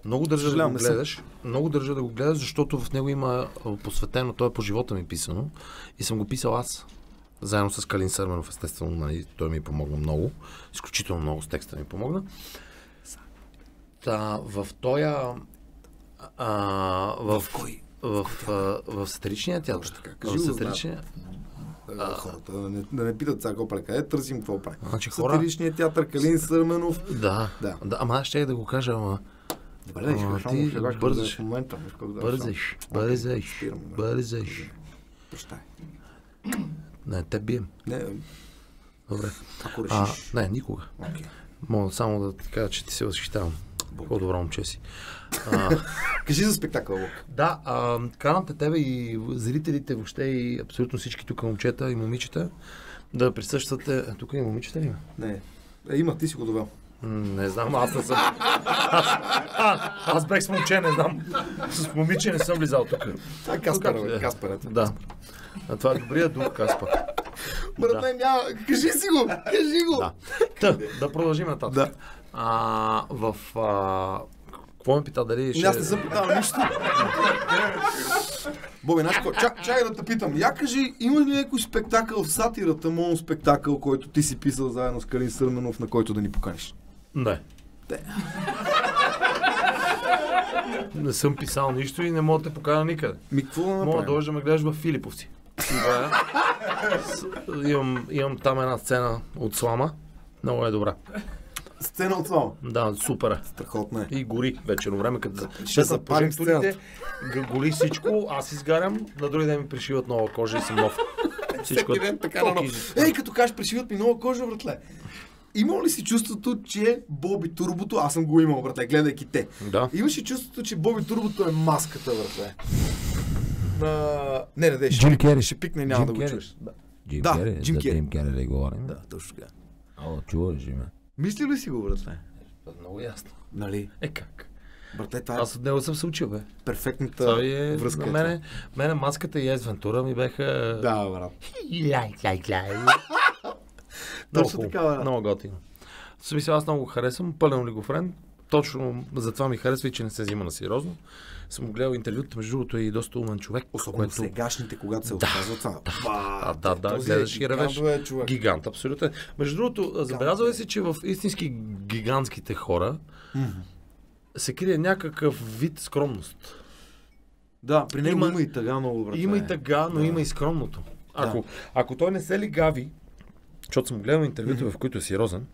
Много държа да го съм. гледаш. Много държа да го гледаш, защото в него има посветено, то е по живота ми писано. И съм го писал аз. Заедно с Калин Сърменов, естествено, нали, той ми помогна много. Изключително много с текста ми помогна. Та, в тоя... А, в, В кой? В, в, в сатиричния театър. Така. Кажи В да сатиричния... А, хората да не, да не питат сега какво прави. Къде търсим какво прави? Значи хора- Сатиричният театър, Калин Сърменов. Да, Да. да. ама аз ще да го кажа, ама Добре, да, А, ще ти ще бързаш. В момента, бързаш, бързаш, бързаш. Прощай. Не, те бием. Не, Добре. ако А, решиш. не, никога. Окей. Мога само да ти кажа, че ти се възхищавам. По-добро момче си. А, Кажи за спектакъл, Лук. да, а, канате тебе и зрителите въобще и абсолютно всички тук момчета и момичета да присъствате. А, Тук и момичета ли има? Не. Е, има, ти си го довел. Не знам, аз не съм. Аз, а, аз бех с момче, не знам. С момиче не съм влизал тук. Това е Каспар, бе, е? Каспар, ето. Да. А това е добрия дух, Каспар. Брат, няма. Кажи си го, кажи го. Да. Та, да продължим нататък. Да. А, в... А, какво ме пита дали ще... Аз не съм питал нищо. Боби, знаеш какво? Чак, чакай да те питам. Я кажи, има ли някой спектакъл в сатирата, моно спектакъл, който ти си писал заедно с Калин Сърменов, на който да ни поканиш? Не. Те. Не съм писал нищо и не мога да те покана никъде. Ми, какво да Мога да дойдеш да ме гледаш в Филиповци. Това е. С- имам, имам там една сцена от слама. Много е добра. Сцена от слава. Да, супер. Страхотно е. И гори вечерно време, като ще ще са прожекторите, голи всичко, аз изгарям, на други ден ми пришиват нова кожа и съм нов. Всичко е ден така изи. Ей, като кажеш, пришиват ми нова кожа, братле. Има ли си чувството, че Боби Турбото, аз съм го имал, братле, гледайки те. Да. Имаш ли чувството, че Боби Турбото е маската, братле? На... Не, не, не, ще, Кери. ще пикне, няма Джим да го Кери. чуеш. Да. Джим Да, Кери, Джим за Кери. Джим Кери да говорим. да, точно така. О, чуваш ли ме? Мисли ли си го, братле? Много ясно. Нали? Е как? Братле, това е Аз от него съм се учил, бе. перфектната Това е, връзка. на мене, мене маската и Ес Вентура ми беха... Да, брат. Лай, лай, лай. Точно така, бе. Много готино. В смисъл, аз много го харесвам, пълен олигофрен. Точно затова ми харесва и че не се взима на сериозно. Съм гледал интервюта, между другото е и доста умен човек. Особено което... сегашните, когато се отказва това. А, да, да, гледаш и ревеш. Е човек. Гигант, абсолютно. Между другото, забелязва ли си, че в истински гигантските хора се крие някакъв вид скромност. Да, при него Има- има, и тъга много, брат. Има и тъга, но има и скромното. Ако, ако той не се ли гави, защото съм гледал интервюта, в които е сериозен,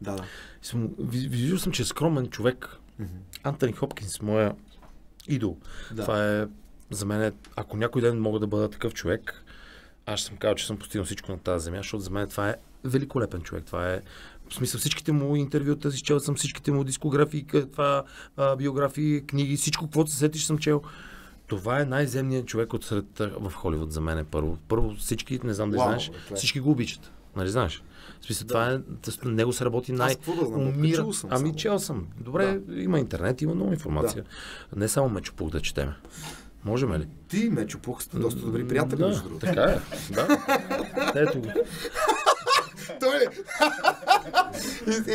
Да, да. съм, виждал съм, че е скромен човек. Антони Хопкинс, моя идол. Да. Това е, за мен, е, ако някой ден мога да бъда такъв човек, аз ще съм казал, че съм постигнал всичко на тази земя, защото за мен това е великолепен човек. Това е в смисъл всичките му интервюта, си чел съм всичките му дискографии, това, а, биографии, книги, всичко, каквото се сетиш съм чел. Това е най-земният човек от сред в Холивуд за мен е първо. Първо всички, не знам да Вау, знаеш, всички го обичат. Нали знаеш? В смисъл, това е, с него се работи най... какво да знам, умира. съм Ами чел съм. Добре, има интернет, има много информация. Не само Мечопух да четеме. Можем ли? Ти, Мечо Пух, сте доста добри приятели, да, между другото. така е. Да. Ето го. Той ли?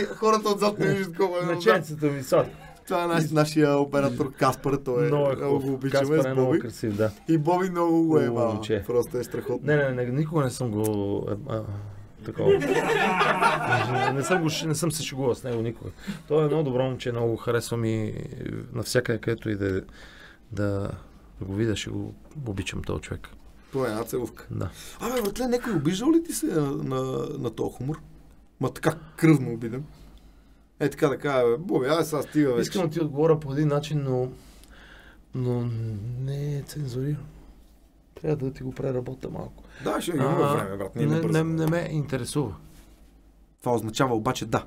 хората отзад не виждат е. Наченцата ми са. Това е наш, нашия оператор Каспар, той е, Много е много го хубав. обичаме Каспар с е много Боби. красив, да. И Боби много го е. Просто е страхотно. Не, не, не, никога не съм го... е, А, такова. не, съм го, не съм се шегувал с него никога. Той е много добро момче, много го харесвам и навсякъде, където и да, е, да, да го видя, ще го обичам този човек. Това е една целувка. Да. Абе, братле, някой обиждал ли ти се на, на, на този хумор? Ма така кръвно обиден. Е така да кажа, бе, Боби, ай сега стига вече. Искам да ти отговоря по един начин, но, но не е цензуриран. Трябва да ти го преработя малко. Да, ще има време, брат. Не, не, не, не ме интересува. Това означава обаче да.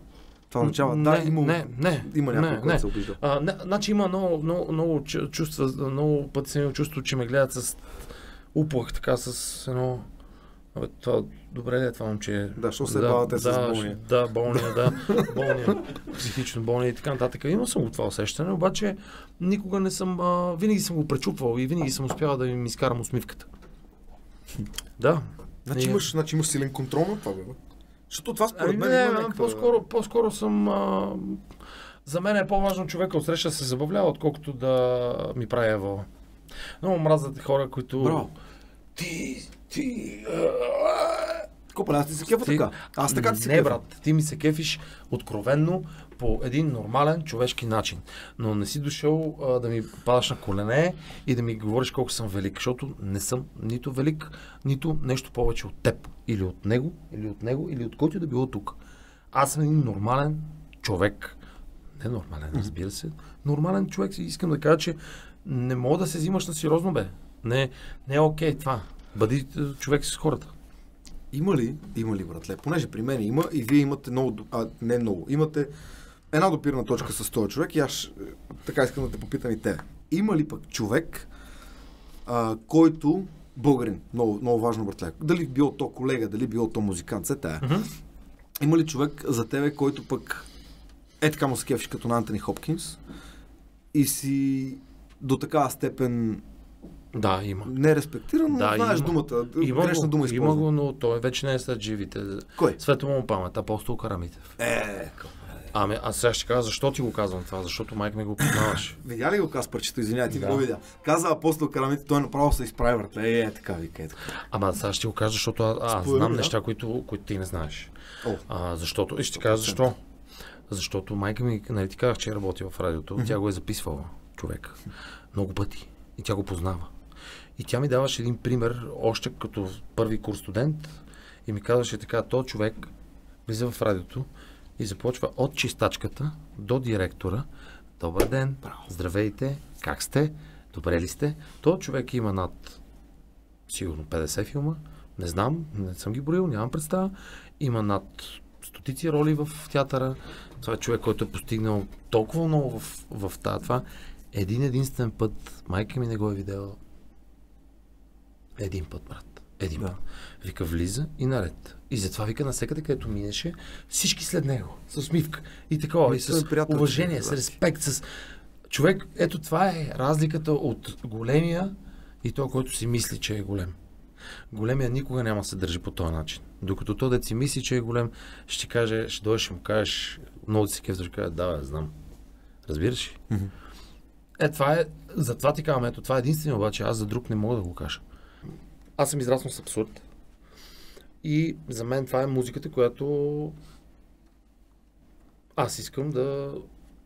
Това означава да, не, има, не, не, има някой, не, който не. се обижда. А, не, значи има много, много, много чу- чувства, много пъти съм имал чувство, че ме гледат с уплах, така с едно... Абе, това, добре ли е това момче? Да, що се бавате с да, болния? ш- Да, болния, да. болния, психично болния и така нататък. Имал съм го това усещане, обаче никога не съм... А, винаги съм го пречупвал и винаги съм успявал да им изкарам усмивката. Да. Значи И- имаш, значи имаш силен контрол на това, бе. Защото това според Ами мен не, някаква... по-скоро, по-скоро съм... А, за мен е по-важно човека от среща се забавлява, отколкото да ми прави ево. Много мразят хора, които... Браво. Ти, ти... Копа, аз ти се кефа така. Аз така ти се Не, кефа. брат, ти ми се кефиш откровенно по един нормален човешки начин. Но не си дошъл а, да ми падаш на колене и да ми говориш колко съм велик, защото не съм нито велик, нито нещо повече от теб. Или от него, или от него, или от който да било тук. Аз съм един нормален човек. Не нормален, разбира се. Нормален човек и искам да кажа, че не мога да се взимаш на сериозно, бе. Не, не е окей това. Бъди е, човек с хората. Има ли, има ли, братле? Понеже при мен има и вие имате много, а, не много, имате една допирна точка с този човек и аз ще- така искам да те попитам и те. Има ли пък човек, а, който българин, много, много важно, братле, дали било то колега, дали било то музикант, се тая. Има ли човек за тебе, който пък е така му се кефиш като на Антони Хопкинс и си до такава степен Да, има. не респектиран, но Да, знаеш има. думата, Има грешна го, дума има използвам. го, но той вече не е след живите. Кой? Свето му памет, апостол Карамитев. Е, Ами, аз сега ще кажа защо ти го казвам това, защото майка ми го познаваш. Видя ли го Каспарчето? Извинявай, ти Да. го видя. Каза апостол Карамите, той направо се изправи, братле. Е, е, така вика, е така. Ама сега ще го кажа, защото аз, аз знам да. неща, които, които ти не знаеш. О. А, защото, и ще ти кажа защо. Защото майка ми, нали ти казах, че е работила в радиото, тя го е записвала, човек, много пъти. И тя го познава. И тя ми даваше един пример, още като първи курс студент, и ми казваше така, то човек влиза в радиото и започва от чистачката до директора. Добър ден, здравейте, как сте, добре ли сте? То човек има над сигурно 50 филма, не знам, не съм ги броил, нямам представа. Има над стотици роли в театъра. Това е човек, който е постигнал толкова много в, в тази това. Един единствен път, майка ми не го е видела. Един път, брат. Един Да. Вика, влиза и наред. И затова вика, навсекъде, където минеше, всички след него. С усмивка. И такова. И с е приятел, уважение, човек, с респект, с... Човек, ето това е разликата от големия и то, който си мисли, че е голем. Големия никога няма се държи по този начин. Докато то да си мисли, че е голем, ще каже, ще дойдеш и му кажеш, много ти си кеф, ще каже, да, бе, знам. Разбираш ли? Е, това е, затова ти казвам, ето, това е единствено, обаче аз за друг не мога да го кажа. Аз съм израснал с абсурд. И за мен това е музиката, която аз искам да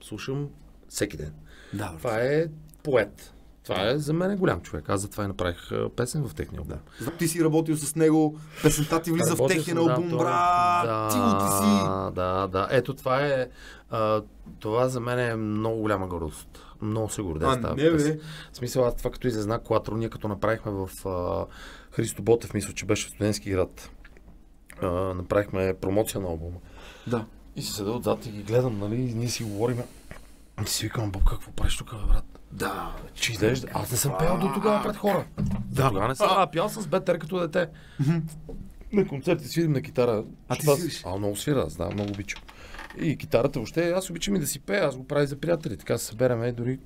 слушам всеки ден. Да, Това е поет. Това е за мен е голям човек. Аз затова и направих песен в техния албум. да. Ти си работил с него, песента ти влиза в Работил техния съм, да, албум, той- брат. да, Ти го ти си. Да, да. Ето това е. А, това за мен е много голяма гордост. Много се гордея с тази не, песен. бе. В смисъл, аз това като излезна Куатро, ние като направихме в а, Христо Ботев, мисля, че беше в студентски град. А, направихме промоция на албума. Да. И си седа отзад и ги гледам, нали, и ние си говорим. И си викам, Боб, какво правиш тук, брат? Да. Че идеш, аз не съм пеял до тогава пред хора. Да. Тогава не съм. А, пял съм с бетер като дете. На концерти свирим на китара. А ти свириш? А, много свира, аз да, много обичам. И китарата въобще, аз обичам и да си пея, аз го правя за приятели, така се събереме дори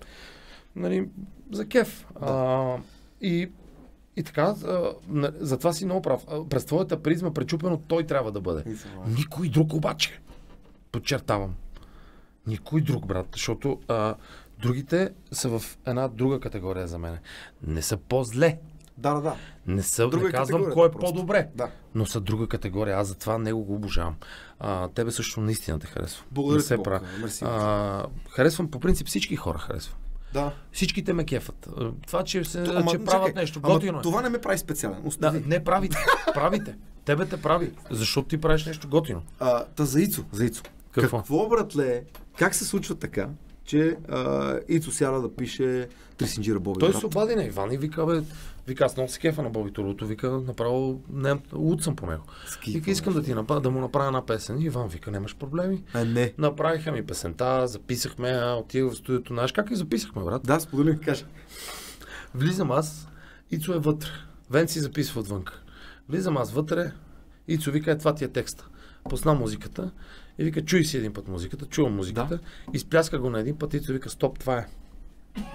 нали, за кеф. А, и, и така, затова си много прав. През твоята призма пречупено той трябва да бъде. Това. Никой друг обаче. Подчертавам. Никой друг, брат, защото а, другите са в една друга категория за мен. Не са по-зле. Да, да, да. Не, са, Друга не казвам кой е просто. по-добре, Да. но са друга категория. Аз затова него го обожавам. А, тебе също наистина те харесвам. Благодаря Не ти, се правя. Мерси. А, харесвам по принцип всички хора харесвам. Да. Всичките ме кефат. А, Това, че, се, Ама, че правят чакай, нещо ама готино. е. Това не ме прави специален. Да, не правите. правите. Тебе те прави. Защото ти правиш нещо готино. А, та за Ицо. За Ицо. Какво? Какво, братле, как се случва така, че а, Ицо сяда да пише Трисинджира Боби? Той се обади на Иван и вика, бе, вика, аз много се кефа на Боби Турото, вика, направо, не, луд съм по него. Ски, Вика, искам да ти направя, да му направя една песен. И Иван вика, нямаш проблеми. А, не. Направиха ми песента, записахме, а, отидох в студиото. Знаеш как я записахме, брат? Да, сподели ми, кажа. Влизам аз, Ицо е вътре. Вен си записва отвънка. Влизам аз вътре, Ицо вика, е това ти е текста. Пусна музиката и вика, чуй си един път музиката, чувам музиката, изпляска го на един път, Ицо вика, стоп, това е.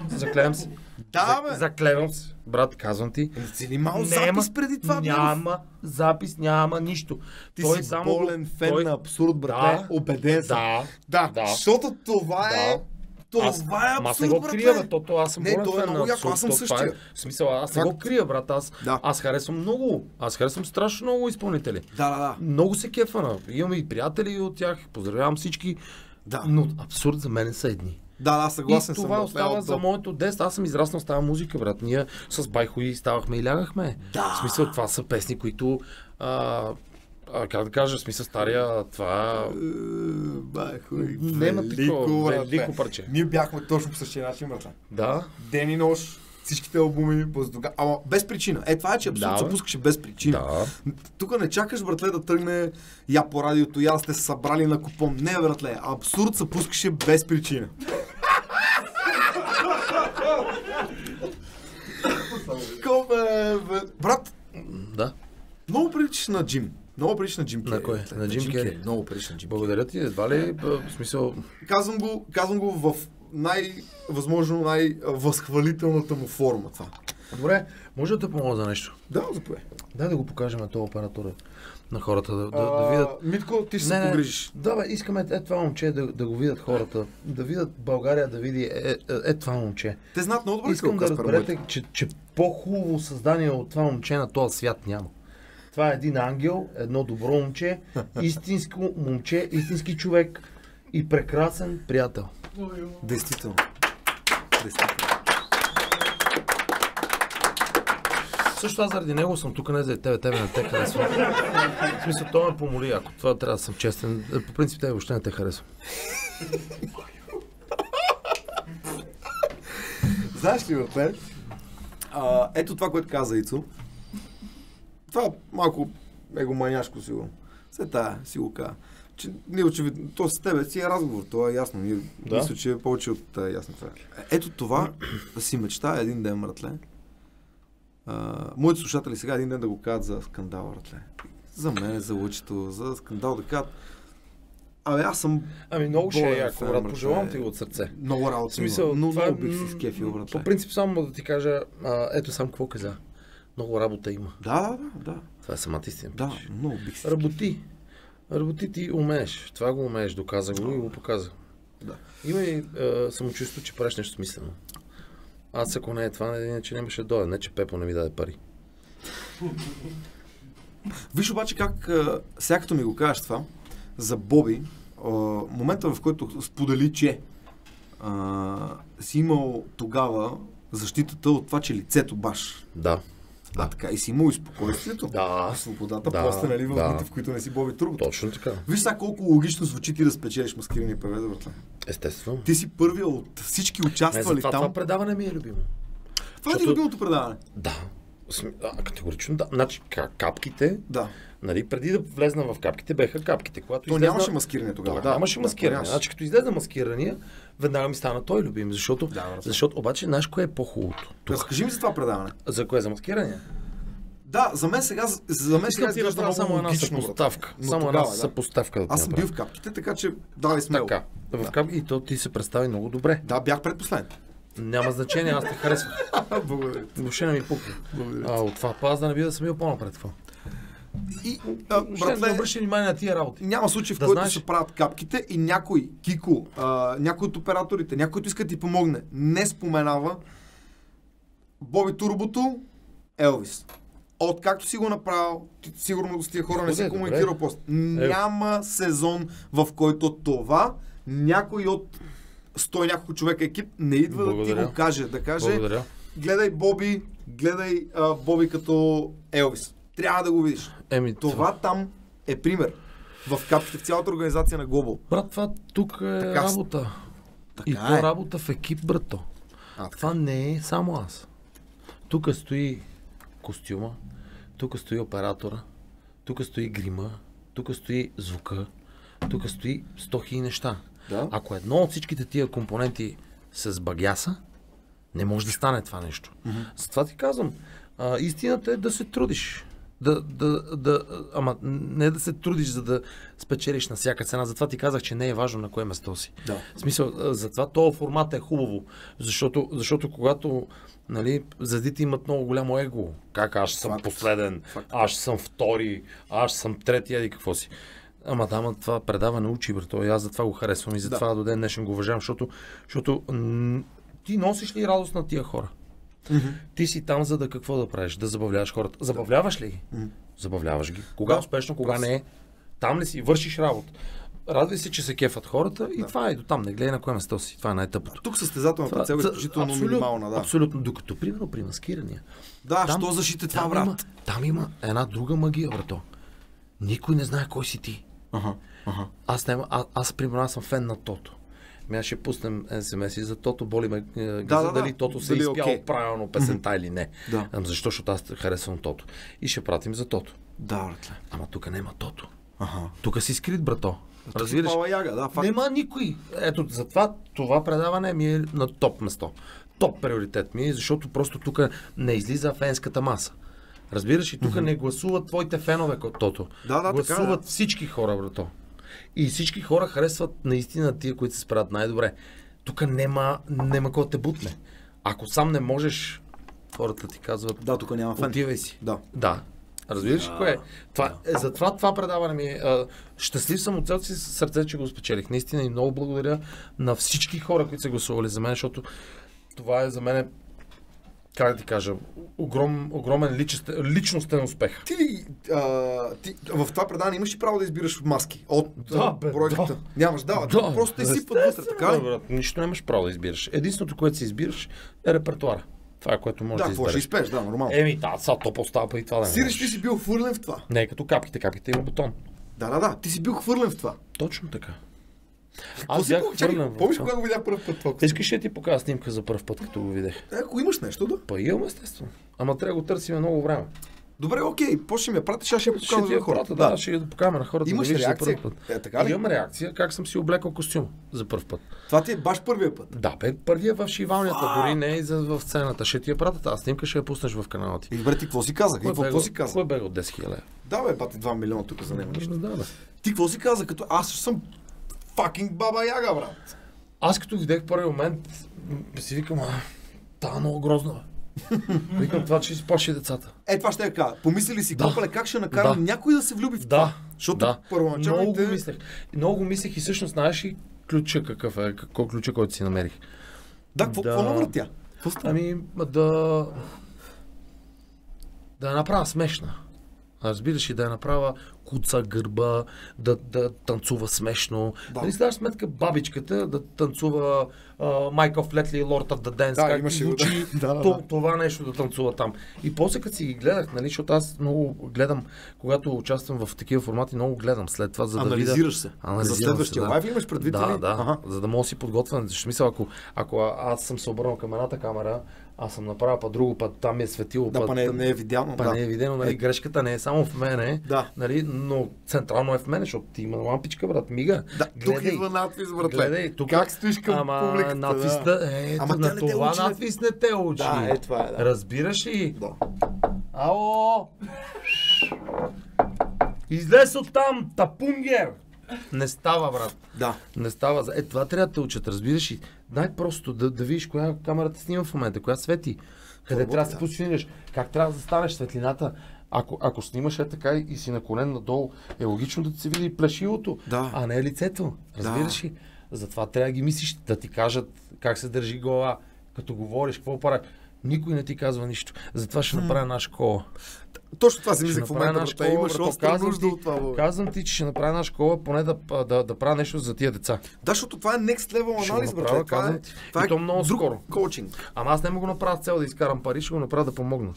Заклевам се. Да, бе! Заклевам се. Брат, казвам ти. Си ли имал запис преди това, бе? Няма запис, няма нищо. Ти Той си само го- болен фен той- на абсурд, брате. Да. Убеден съм. Да, Да, да. защото това е... Това аз, е ама аз не абсурд, го крия, бе, то, то аз съм Не, болен е много яко, аз съм абсурд, то това е- същия. В смисъл, аз не го крия, брат, аз, Да. аз харесвам много, аз харесвам страшно много изпълнители. Да, да, да. Много се кефа на. Имам и приятели от тях, поздравявам всички. Да. Но абсурд за мен са едни. Да, да, съгласен и съм. това остава за моето детство. Аз съм израснал с тази музика, брат. Ние с байхои ставахме и лягахме. Да. В смисъл, това са песни, които а, а, как да кажа, в смисъл стария, това... Е, Бай, хуй. Нема такова, велико парче. Ние бяхме точно по същия начин, брате. Да, Ден и нощ, всичките албуми, поздога... Ама без причина. Е, това е, че абсолютно Да, се пускаше без причина. да. Тук не чакаш, братле, да тръгне я по радиото, я сте събрали на купон. Не, братле, абсурд се пускаше без причина. Кобе, бе. Брат, Да. много приличаш на Джим. Много приличаш на Джим На Кери. кой? братле. На Джим Кери? Много приличаш на Джим. Благодаря ти, едва ли, б, в смисъл, Казвам го, казвам го в най, възможно най-възхвалителната му форма това. Добре, може да те помогна за нещо. Да, запове. Дай да го покажем на този оператора на хората, да, да, да видят. Митко, ти ще се не, погрижиш. Да, бе, искаме е това момче да, да го видят хората. Да видят България, да види е, е, е това момче. Те знаят много добре Искам да разберете, че, че по-хубаво създание от това момче на този свят няма. Това е един ангел, едно добро момче, истинско момче, истински човек и прекрасен приятел. Действително. Действително. Също аз заради него съм тук, не за тебе, тебе не те харесвам. В смисъл, той ме помоли, ако това трябва да съм честен. По принцип, тебе въобще не те харесвам. Знаеш ли, бе? Ето това, което каза Ицо. Това малко егоманяшко сигурно. След тая си го каза. Че ние очевидно, то с тебе си е разговор, то е ясно. Ние Да. мисля, че е повече от а, ясно това. Ето това си мечта един ден, братле. А, моите слушатели сега един ден да го кажат за скандал, братле. За мен, за лъчето, за скандал да кажат. Абе, аз съм Ами много ще е яко, брат, брат, пожелавам е. ти го от сърце. много В работа. смисъл, има, но това е, много бих си скефил, братле. По принцип, само да ти кажа, а, ето сам какво каза. Много работа има. Да, да, да. Това е самата истина. Да, много бих си. Работи. Работи ти умееш. Това го умееш. Доказа го и го показа. Да. Има и е, самочувство, че правиш нещо смислено. Аз ако не е това, иначе нямаше да дойде. Не, че Пепо не ми даде пари. Виж обаче как, сега като ми го кажеш това, за Боби, а, момента в който сподели, че а, си имал тогава защитата от това, че лицето баш. Да. А така, и си имал и спокойствието. Да. Свободата, Да, после, нали, в да. дните, в които не си Боби Турбо. Точно така. Виж сега колко логично звучи ти да спечелиш маскирани певец, братле. Естествено. Ти си първия от всички Не, участвали затова там. това предаване ми е любимо. Това е ти защото- любимото предаване. Да. А, категорично да. Значи, ка- капките, Да. Нали, преди да влезна в капките, беха капките. Когато То излезна... нямаше маскиране тогава. Да, нямаше маскиране. нямаше. значи, като излезе маскирания, веднага ми стана той любим, защото, Да, разбира. защото обаче, знаеш кое е по-хубавото? Разкажи ми за това предаване. За кое? За маскиране? Да, за мен сега, за мен сега ти да много само една съпоставка. Но Само тогава, една да. съпоставка да Аз съм направя. бил в капките, така че давай смело. Така. В капки и то ти се представи много добре. Да, бях предпоследен. Няма значение, аз те харесвах. Благодаря. Въобще не ми пука. А, от това паз да не би да съм бил по-напред това. И, а, братле, обръщай внимание на тия работи. няма случай, в Да който знаеш- се правят капките и някой, Кико, а, някой от операторите, някой, който иска да ти помогне, не споменава Боби Турбото, Елвис. Откакто си го направил, ти, сигурно с тия хора не си комуникирал добре. пост. Няма сезон, в който това някой от сто и няколко човека екип не идва да ти Благодаря. го каже. Да каже, Благодаря. гледай Боби, гледай а, Боби като Елвис. Трябва да го видиш. Еми, Това там е пример. В капките, в цялата организация на Global. Брат, това тук е Така работа. Така и е. то работа в екип, брато. А, така. Това не е само аз. Тук стои костюма, тук стои оператора, тук стои грима, тук стои звука, тук стои стохи и неща. Да. Ако едно от всичките тия компоненти се сбагяса, не може да стане това нещо. Mm-hmm. Затова ти казвам, а, истината е да се трудиш. Да, да, да, ама не да се трудиш, за да спечелиш на всяка цена. Затова ти казах, че не е важно на кое место си. Да. В смисъл, затова този формат е хубаво. Защото, защото когато нали, звездите имат много голямо его, как аз съм Факт. последен, Факт. аз съм втори, аз съм трети, еди какво си. Ама да, ама това предаване учи, брато. И аз затова го харесвам и затова до ден днешен го уважавам, защото, защото м- ти носиш ли радост на тия хора? Ти си там, за да какво да правиш? Да забавляваш хората. Забавляваш ли ги? Забавляваш ги. Кога Да. успешно, кога не е? Там ли си? Вършиш работа. Радвай се, че се кефат хората и това е до там. Не гледай на кое место си. Това е най-тъпото. Тук състезателната цел е изключително минимална. Да, Абсолютно. Докато, примерно, при маскирания. да Там- що защита това, Там брат? има, там има една друга магия, брато. Никой не знае кой си ти. Ага, ага. Аз, няма, а, аз примерно, аз съм фен на Тото. Ми аз ще пуснем смс и за Тото, боли ме е, да, да. дали Тото се е изпял окей. правилно песента или не. Да. Ам, защо? Защото аз харесвам Тото. И ще пратим за Тото. Да, братле. Ама тук няма Тото. Ага. Тук си скрит, брато. Разбираш? Яга, да, факт. Нема никой. Ето, затова това предаване ми е на топ место. Топ приоритет ми е, защото просто тук не излиза фенската маса. Разбираш, и тук не гласуват твоите фенове като Тото. Да, да, така е, гласуват да. всички хора, брато. И всички хора харесват наистина тия, които се справят най-добре. Тук нема, нема кой да те бутне. Ако сам не можеш, хората ти казват, Да, тук няма фен. отивай си. Да. Да. Разбираш ли кое е? Това, е, затова това предаване ми е. Щастлив съм от цялото си сърце, че го спечелих. Наистина и много благодаря на всички хора, които са гласували за мен, защото това е за мен, как да ти кажа, огром, огромен личестен, личностен успех. Ти ли, а, ти, в това предаване имаш ли право да избираш маски от Да, бе, бройката? да. Нямаш, да, да просто те сипват вътре, така Да, ли? брат, нищо нямаш право да избираш. Единственото, което си избираш е репертуара. Това е което можеш Да, да, какво ще избереш. изпееш, да, нормално. Еми, да, са то постава и това да Сириш, ти си бил хвърлен в това. Не е като капките, капките има бутон. Да, да, да, ти си бил хвърлен в това. Точно така. Аз си бях получай? хвърлен. в Помниш кога го видях първ път това? Искаш да ти покажа снимка за първ път, като го видях? Е, Ако имаш нещо, да. Па имам естествено. Ама трябва да го търсим много време. Добре, окей, после ми я пратиш, аз ще я покажа на хората. пратя, да, ще я да покажем на хората. Имаш да за реакция? първ път. Е, така ли? Имам реакция, как съм си облекал костюм за първ път. Това ти е баш първия път. Да, бе, първия в шивалнята, дори не и за, в сцената. Ще ти я пратя тази снимка, ще я пуснеш в канала ти. И добре, ти какво си каза? Какво, какво си каза? Кой бега от 10 000 лева? Да, бе, бати 2 милиона тук за него. нещо. Да, бе. Ти какво си каза? Като аз съм факинг баба яга, брат. Аз като видях първи момент, си викам, а, та много грозна, бе. Викам това, че си плаши децата. Е, това ще я кажа. Помисли ли си, Да. Копале, как ще накарам Да. някой да се влюби в Да, това? Защото да. първоначалните... Много го мислех. Много го мислех и всъщност знаеш ли ключа какъв е, какво ключа, който си намерих. Да, какво Да. Какво стана? Ами, да... Да я направя смешна. Разбираш ли, да я направя куца гърба, да, да танцува смешно. Да. Нали си даваш сметка бабичката да танцува Майкъл Флетли и Lord of the Dance, Да, как имаше звучи да. Да, да, то, да. това нещо да танцува там. И после като си ги гледах, нали, защото аз много гледам, когато участвам в такива формати, много гледам след това, за да видя... Анализираш се. Анализирам За следващия се, лайв имаш предвид да, ли? да, Аха. за да мога да си подготвен. В смисъл, ако, ако аз съм се обърнал към едната камера, аз съм направил па друго, път там ми е светило, Да, път, па не, не е видяно. па да. не е видено, нали, грешката не е само в мене, Да. нали, но централно е в мене, защото ти има лампичка, брат, мига. Да, тук Гледай. идва надпис, братле. Гледай, тук Как стоиш към Ама публиката? надписта, да. е, Ама на не това учи, надпис не те учи. Да, е, това е, да. Разбираш ли? Да. Ало! Излез от там, тапунгер! Не става, брат. Да. Не става. Е, това трябва да те учат, разбираш ли? Най-просто да, да видиш коя камерата снима в момента, коя свети. Къде Работи, трябва да се да. позиционираш, как трябва да застанеш светлината. Ако, ако снимаш е така и си наклонен надолу, е логично да ти се види плешилото, Да. а не лицето. Разбираш ли? Затова трябва да ги мислиш, да ти кажат как се държи глава, като говориш, какво прави. Никой не ти казва нищо. Затова ще направя една школа. Точно това си мислех в момента, брате. школа, Имаш брато. Казвам нужда ти- от това. бе. Казвам ти, че ще направя една школа, поне да, да, да правя нещо за тия деца. Да, защото това е next level анализ, брате. Това е, това И е то много друг скоро. коучинг. Ама аз не мога да направя цел да изкарам пари, ще го направя да помогна.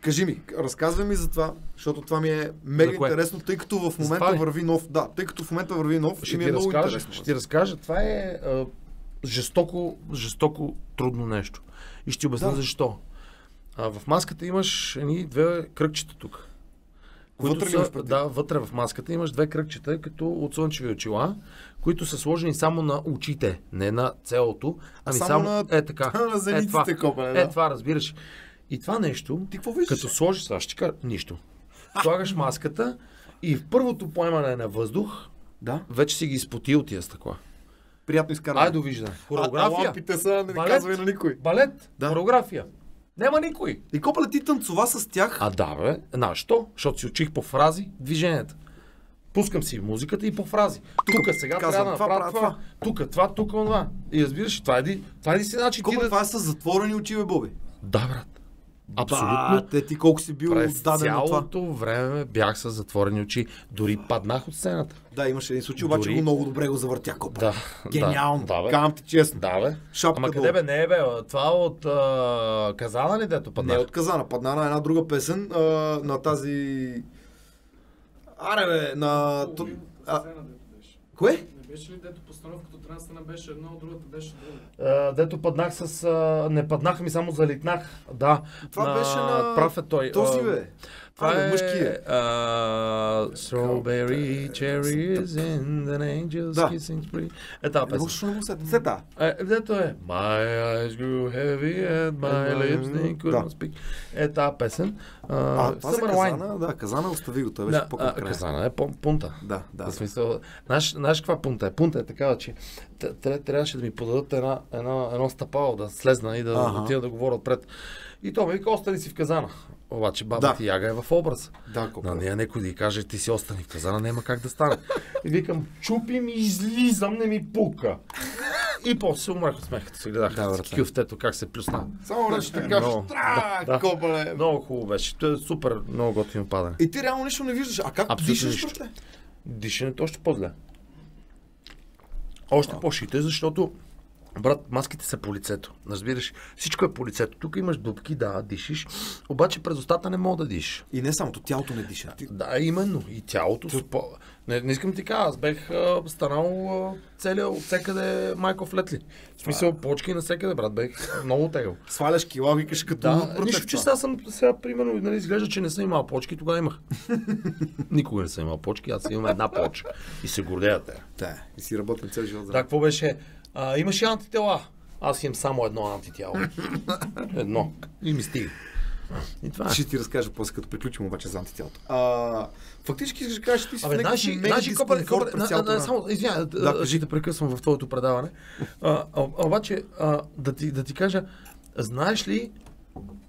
Кажи ми, разказвай ми за това, защото това ми е мега интересно, тъй като в момента ли? върви нов. Да, тъй като в момента върви нов Ще и ми е много разкажа, интересно. ще ти разкажа. Това е а, жестоко, жестоко трудно нещо. И ще ти обясня Да. защо. А, в маската имаш едни две кръгчета тук. Вътре ли са, да, вътре в маската имаш две кръгчета, като от слънчеви очила, които са сложени само на очите, не на цялото, ами само само, на- е така. на зениците, е, това, копеле, да. Е това, разбираш. И това нещо, Ти какво като сложиш, сега ще кажа, нищо. Слагаш маската и в първото поемане на въздух, Да, вече си ги изпотил тия стъкла. приятно изкарване. Ай, довиждане. А, а Хореография. лампите са, не ми Балет. казвай на никой. Балет. Да. Хореография. Няма никой. И копале ти танцова с тях. А да, бе. На, що? Защото си учих по фрази движенията. Пускам си музиката и по фрази. Тук сега казвам, трябва да това направя правя това. Тук, това, тук, това. И разбираш, това е един, това е един си начин ти Копале, да... това е с затворени очи, бе, Боби. Да, брат. Абсолютно. Бате, ти колко си бил През отдаден на това. цялото време бях с затворени очи. Дори паднах от сцената. Да, имаше един случай, обаче Дори- го много добре го завъртя копа. Да. Гениално. Да, да, бе. Ти честно. Да, бе. Шапка Ама долу. къде бе? Не, бе. Това от а, Казана ли дето Не паднах? е от Казана, падна на една друга песен, а, на тази... Аре бе, на... А, кое? Беше ли дето постановката от една страна беше едно, от другата беше друга? А, дето паднах с... А, не паднах ми, само залитнах. Да. Това беше на- Прав е той. Този А, бе. Това А, е... мъжки е. а, Strawberry cherries in the angel's Да. kissing spree. Е тази песен. можеш да го сета. Е, дето е My eyes grew heavy and my lips they could Да. not speak. Е тази песен. А, А, това за. Казана, да, Казана остави го, той беше Да, края. казана е пун- пунта. Да, да. В смисъл, знаеш, знаеш каква пунта е? Пунта е такава, че трябваше да ми подадат една, една, едно стъпало да слезна и да отида да говоря отпред. И то ми вика, остани си в казана. Обаче баба Да. яга е в образ. Да. На нея някой да каже, ти си остани в казана, няма как да стане. И викам, чупим и излизам, не ми пука. И после се умрах от смех, като се гледах Да, брате. кюфтето как се плюсна. Само рече така, Много. штра, Да. копале. Много хубаво беше. То е супер, много готино падане. И ти реално нищо не виждаш. А как Абсолютно дишаш, нищо. Дишането е още по-зле. Още по-шите, защото Брат, маските са по лицето. Разбираш, всичко е по лицето. Тук имаш дупки, да, дишиш, обаче през устата не мога да дишиш. И не само, то тялото не диша. Ти... Да, именно. И тялото. С по... не, не искам ти кажа, аз бех а, станал а, целия от всекъде Майкъл Флетли. В смисъл, почки на всекъде, брат, бех много тегъл. Сваляш кила, викаш като Да, нищо, че сега съм, сега, примерно, нали, изглежда, че не съм имал почки, тогава имах. Никога не съм имал почки, аз имам една почка. И се гордея те. Да, и си работим цял живот Да, какво беше? А, имаше антитела. Аз имам само едно антитяло. Едно. И ми стига. И това е. Ще ти разкажа после, като приключим обаче за антитялото. А, фактически ще кажеш, ти си Абе, в някакъв копали, дискомфорт копали, през на, на, време. само, извиня, Да, кажи. ще те прекъсвам в твоето предаване. А, а, обаче, а, да, ти, да ти кажа, знаеш ли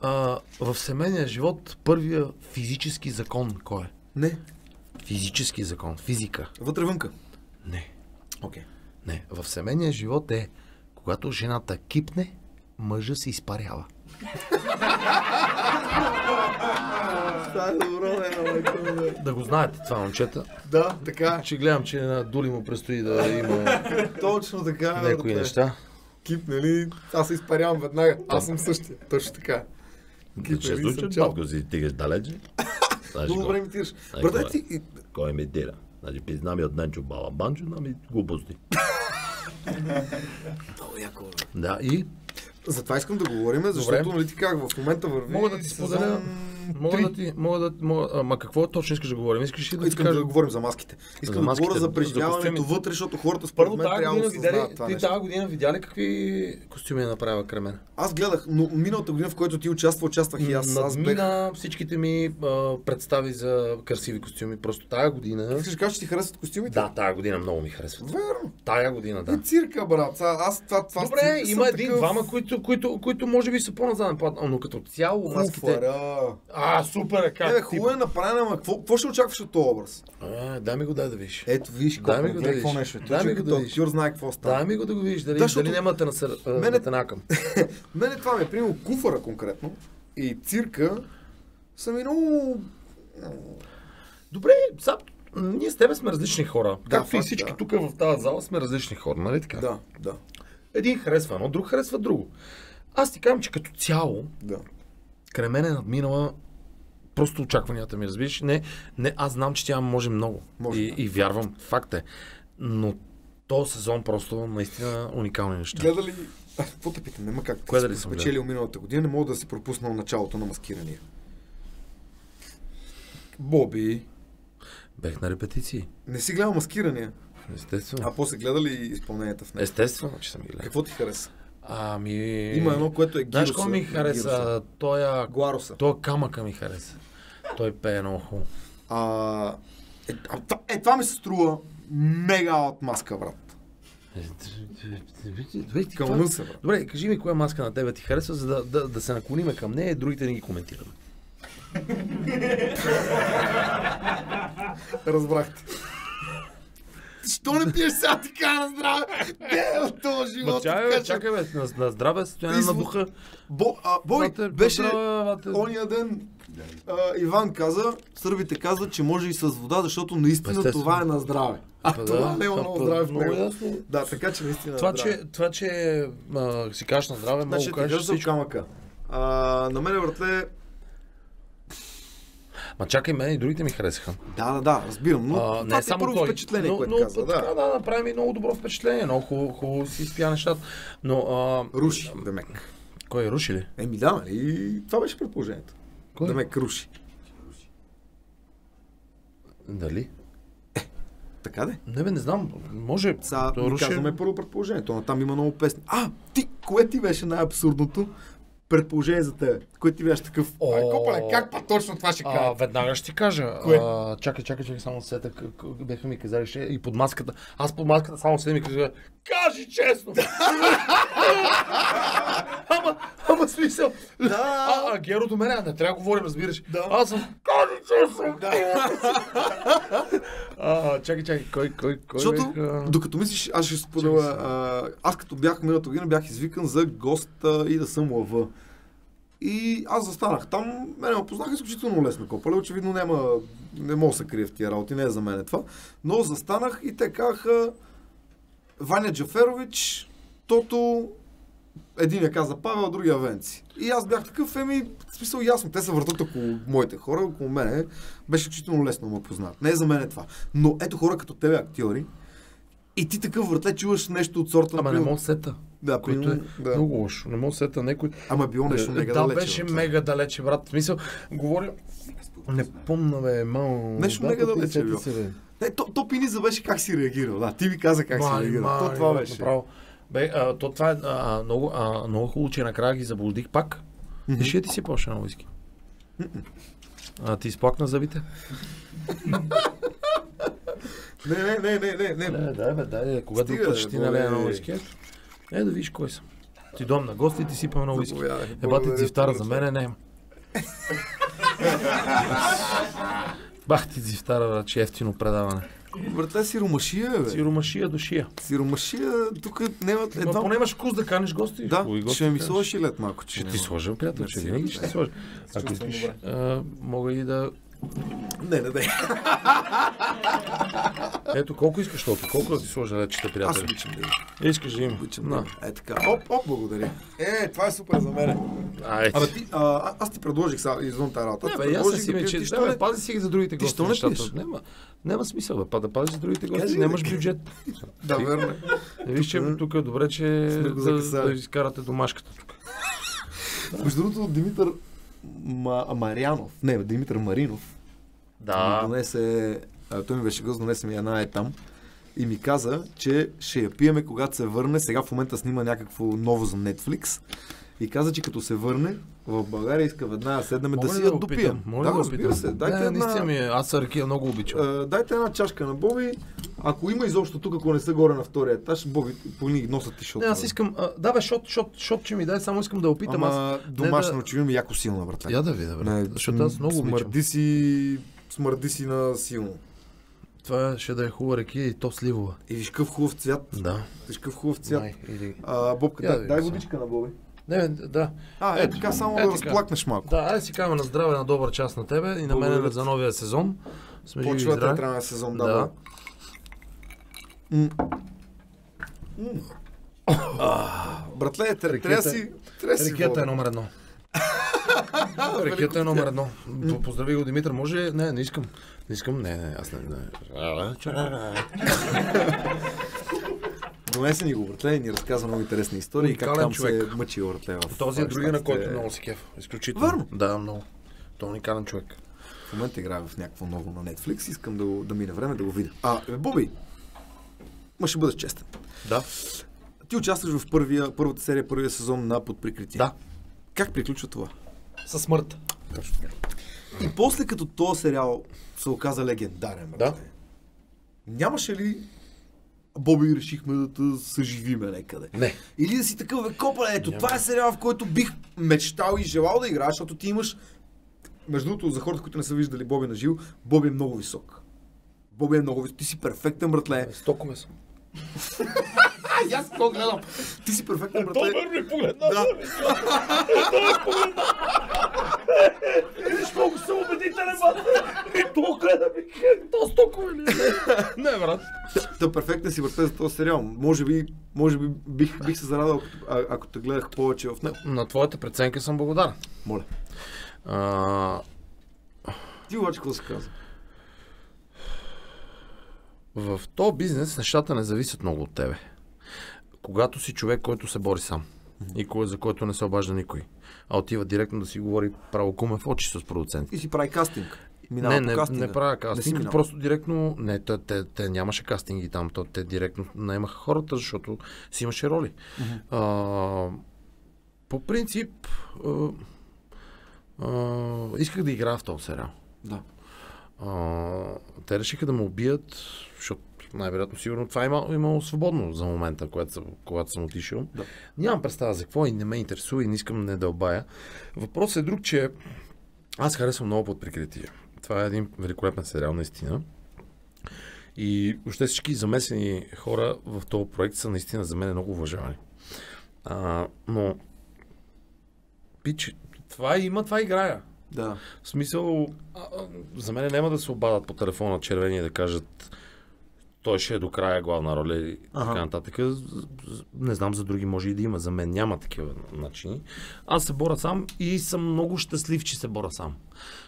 а, в семейния живот първия физически закон кой е? Не, Физически закон, физика. вътре вънка. Не, Окей. Не. В семейния живот е, когато жената кипне, мъжа се изпарява. Това е добро, не, да го знаете това, момчета. Да, така. Че гледам, че на Дули му предстои да има Точно така. някои неща. Кип, нали? Аз се изпарявам веднага. Аз съм същия. Точно така. Кип, нали? че чал. батко си стигаш далече. Много имитираш. Ай, Брате, е? ти... Кой имитира? Значи пизна ми от Ненчо Балабанчо, нами глупости. Да, и За това искам да говорим, защото, нали ти как в момента върви Мога да ти сезон споделя. Мога три. да ти. Мога да. Мога, ама какво точно искаш да говорим? Искаш ли да Искам кажа? да говорим за маските. Искам За да маските, говоря за преживяването вътре, защото хората според Първо мен тази трябва да година видя ли, осъзнаят това ти тази година видя ли какви костюми е направила край мен? Аз гледах, но миналата година, в която ти участва, участвах и аз. Аз бех... Всичките ми а, представи за красиви костюми. Просто тая година... Искаш да кажеш, че ти харесват костюмите? Да, тая година много ми харесват. Верно. Тая година, да. И цирка, брат. А- Аз това, това Добре, има един-двама, които, които, които може би са по-назаден но като цяло маските... Уфара. А, супер е как ти... хубаво е направено, ама какво, какво ще очакваш от този образ? А, дай ми го дай да видиш. Ето, виж, Дай колко ми го да какво нещо. е. Дай ми го да актьор знае какво става. Дай ми го да го видиш, дали, Да, защото- дали няма да те насър... Мене- накам. Мене това ми е, примерно, куфара конкретно и цирка са ми много... Добре, са, ние с тебе сме различни хора. Да, Както и всички да. тук в тази зала сме различни хора, нали така? Да, да, Един харесва едно, друг харесва друго. Аз ти казвам, че като цяло, да. край мен е надминала просто очакванията ми, разбираш? Не, не, аз знам, че тя може много. Може, и, да. и вярвам, факт е. Но този сезон просто наистина уникални неща. Гледали... А, какво те питам? Няма как. Кое си дали съм спечелил миналата година, не мога да си пропуснал началото на маскирания. Боби, Бех на репетиции. не си гледал маскирания, Естествено. а после гледали изпълненията в него. Естествено, че съм ги гледал. Какво ти хареса? Ами... Има едно, което е Знаеш гироса. какво ми хареса? Той, Глароса. той камъка ми хареса. Той пее много хубаво. А, е, е, това ми се струва мега от маска, брат. Ти Кълна се, брат. Добре, кажи ми коя маска на тебе ти харесва, за да, да, да се наклониме към нея и другите не ги коментираме. Разбрахте. Що не пиеш сега така на здраве? Не, от този живот. Ма, чакай, чакай, бе, на, на здраве състояние на духа. Бо, а, Бой, Вате, беше поздравя, вате. ония ден а, Иван каза, сърбите казват, че може и с вода, защото наистина Естествено. това е на здраве. А Па това да, не е много здраве в много него. ясно. Да, така че наистина Това, е здраве. че, това, че а, си кажеш на здраве, Значи ти кажеш всичко. камъка. А, на мен, братле, Ма чакай, мен и другите ми харесаха. да, да, да, разбирам, но А, това не е само първо той. впечатление, но, което но, каза. Така, Да. да, направи ми много добро впечатление. Много хубаво, хубаво си спя нещата. Но, а, Руши, Демек. кой е руши ли? Еми да, нали? Това беше предположението. Кой? Демек руши. Дали? Така де. Не бе, не знам. Може. Сега ми руши... казваме първо предположението, но там има много песни. А, ти, кое ти беше най-абсурдното предположение за теб? Кое ти беше такъв? О. Ай, копале, как па точно това ще кажа? веднага ще ти кажа. Кое? А, чакай, чакай, чакай, само сета. Бяха ми казали, ще и под маската. Аз под маската само седи ми казва, кажи честно. ама, ама смисъл. Да. А, а Геро до мен, не трябва да говорим, разбираш. Да. Аз съм, кажи честно. а, чакай, чакай, кой, кой, кой Защото, бех, докато мислиш, аз ще споделя. а, Аз като бях миналата година, бях извикан за гост и да съм лъва. И аз застанах там, мене ме познах изключително лесно копале, очевидно няма, не мога да се крия в тия работи, не е за мен е това. Но застанах и те казаха Ваня Джаферович, Тото, един я каза Павел, другия Венци. И аз бях такъв, еми, в смисъл ясно, те се въртат около моите хора, около мене. Беше изключително лесно да ме познат. Не е за мен е това. Но ето хора като тебе, актьори, и ти такъв вратле чуваш нещо от сорта Ама не примерно- мога да сета. Да, Което е да. много лошо. Не мога да сета някой. Ама било нещо мега да, далече. беше от това. мега далече, брат. В смисъл, говоря... Не помня, бе, мало... Нещо Да, мега далече се, бе. Не, то, то Пиниза беше как си реагирал. Да, ти ми каза как си Мали, реагирал. мали, То това беше. Направо. Бе, а, то това е а, много, а, много хубаво, че накрая ги заблудих пак. И ще ти си почна на уиски. А ти изплакна зъбите? Не, не, не, не, не, не. Не, дай, бе, дай, кога друг път ще ти налея на уиски. Ето. Е, да видиш кой съм. Ти дом на гости ти сипаме на уиски. Дзифтара ти, за братле. мене не. Бах ти дзифтара, брат, че ефтино предаване. Братле, сиромашия, бе. Сиромашия до шия. Сиромашия, тук нямат Едва... едва... Поне имаш вкус да канеш гости. Да, гости ще ми сложиш и лед малко, че Ще ти няма. сложа, приятел, винаги ще братле. ти сложа. Ако искаш, мога и да Не, не, не. Ето, колко искаш токи? Колко да ти сложа речета, Аз приятели? обичам да имам. Искаш да има? Обичам да. Е така. Оп, оп, благодаря. Е, това е супер за мен. Айде. Абе, ти, а, аз ти предложих сега извън тази работа. Не, Ти бе, аз си ми, че ти бе, не- пази си ги за другите Ти гости. що не пиеш? Няма, няма смисъл, бе, па да пазиш за другите гости. Нямаш бюджет. Да, верно. е. Не виж, че тук е добре, че Сме го да, да изкарате домашката тук. Между другото, Димитър Ма, Марянов, не, Димитър Маринов, ми Да. донесе, а, той ми беше гост, донесе ми една е там и ми каза, че ще я пиеме, когато се върне. Сега в момента снима някакво ново за Netflix. И каза, че като се върне в България иска веднага да седнем да си я допием. ли да, да го разбира се. Дайте не, една, ми е. Аз ракия много обичам. а, дайте една чашка на Боби. Ако има изобщо тук, ако не са горе на втория етаж, Боби, пони ги носят ти шот. Не, аз искам... А, да, бе, шот, шот, шот, че ми дай, само искам да опитам. Аз... Ама домашно очевидно ми яко силна, братле. Я да видя, бе. Не, Защото аз много обичам. Смърди си, смърди си на силно. Това ще да е хубава ракия и то сливова. И виж какъв хубав цвят. Да. Виж какъв хубав цвят. Май, или... А, Бобка, дай, да дай водичка на Боби. Не, да. А, е, Ето, така само е да така. разплакнеш малко. Да, айде си кажем на здраве, на добър час на тебе и на мен за новия сезон. Сме Почва театралния сезон, да. Да. М. А, Братле, трябва си... Си Рекията е номер едно. Рекията е номер едно. Поздрави го, Димитър. Може? Не, не искам. Не искам. Не, не, аз не. не. Донесе ни го, братле, и ни разказва много интересни истории. Как Уникален там човек. се мъчи, братле. в Този е другия, на който много се кеф. Изключително. Вярно? Да, много. Той е уникален човек. В момента играе в някакво ново на Netflix. Искам да, го- да мине време да го видя. А, бе, Боби, ма ще бъдеш честен. Да. Ти участваш в първия, първата серия, първия сезон на Под прикритие. Да. Как приключва това? Със смърт. Точно така. И после като този сериал се оказа легендарен, Да. нямаше ли Боби решихме да те съживиме някъде? Не. Или да си такъв, бе, копа, ето, това е сериал, в който бих мечтал и желал да играеш, защото ти имаш между другото, за хората, които не са виждали Боби на живо, Боби е много висок. Боби е много висок. Ти си перфектен, братле. Стокове съм. Ай, аз какво гледам? Ти си перфектен, братле. ми погледна. Да. Виж колко съм убедителен, бат. И то гледа ми. То стокове ли? Не, брат. Та перфектен си, братле, за този сериал. Може би, може би бих, бих се зарадал, ако, ако те гледах повече в него. На твоята преценка съм благодарен. Моля. А, Ти обаче какво се казва? в този бизнес нещата не зависят много от тебе. Когато си човек, който се бори сам и за който не се обажда никой, а отива директно да си говори право куме в очи с продуцент. И си прави кастинг. Минава Не, не, кастинга. не правя Не кастинг, минал. просто директно, не, те, те, те нямаше кастинги там, то, те директно наемаха хората, защото си имаше роли. А, по принцип, а, а, исках да играя в този сериал. Да. А, те решиха да ме убият, защото най-вероятно сигурно това е имало, имало свободно за момента, когато когато съм отишъл. Да. Нямам представа за какво и не ме интересува и не искам да не дълбая. Въпросът е друг, че аз харесвам много под прикритие. Това е един великолепен сериал, наистина. И въобще всички замесени хора в този проект са наистина за мен много уважавани. А, но, пич, това има, това играя. Да. В смисъл, а, за мен няма да се обадат по телефона червени да кажат той ще е до края главна роля и Ага. така нататък. Не знам за други може и да има, за мен няма такива начини. Аз се боря сам и съм много щастлив, че се боря сам.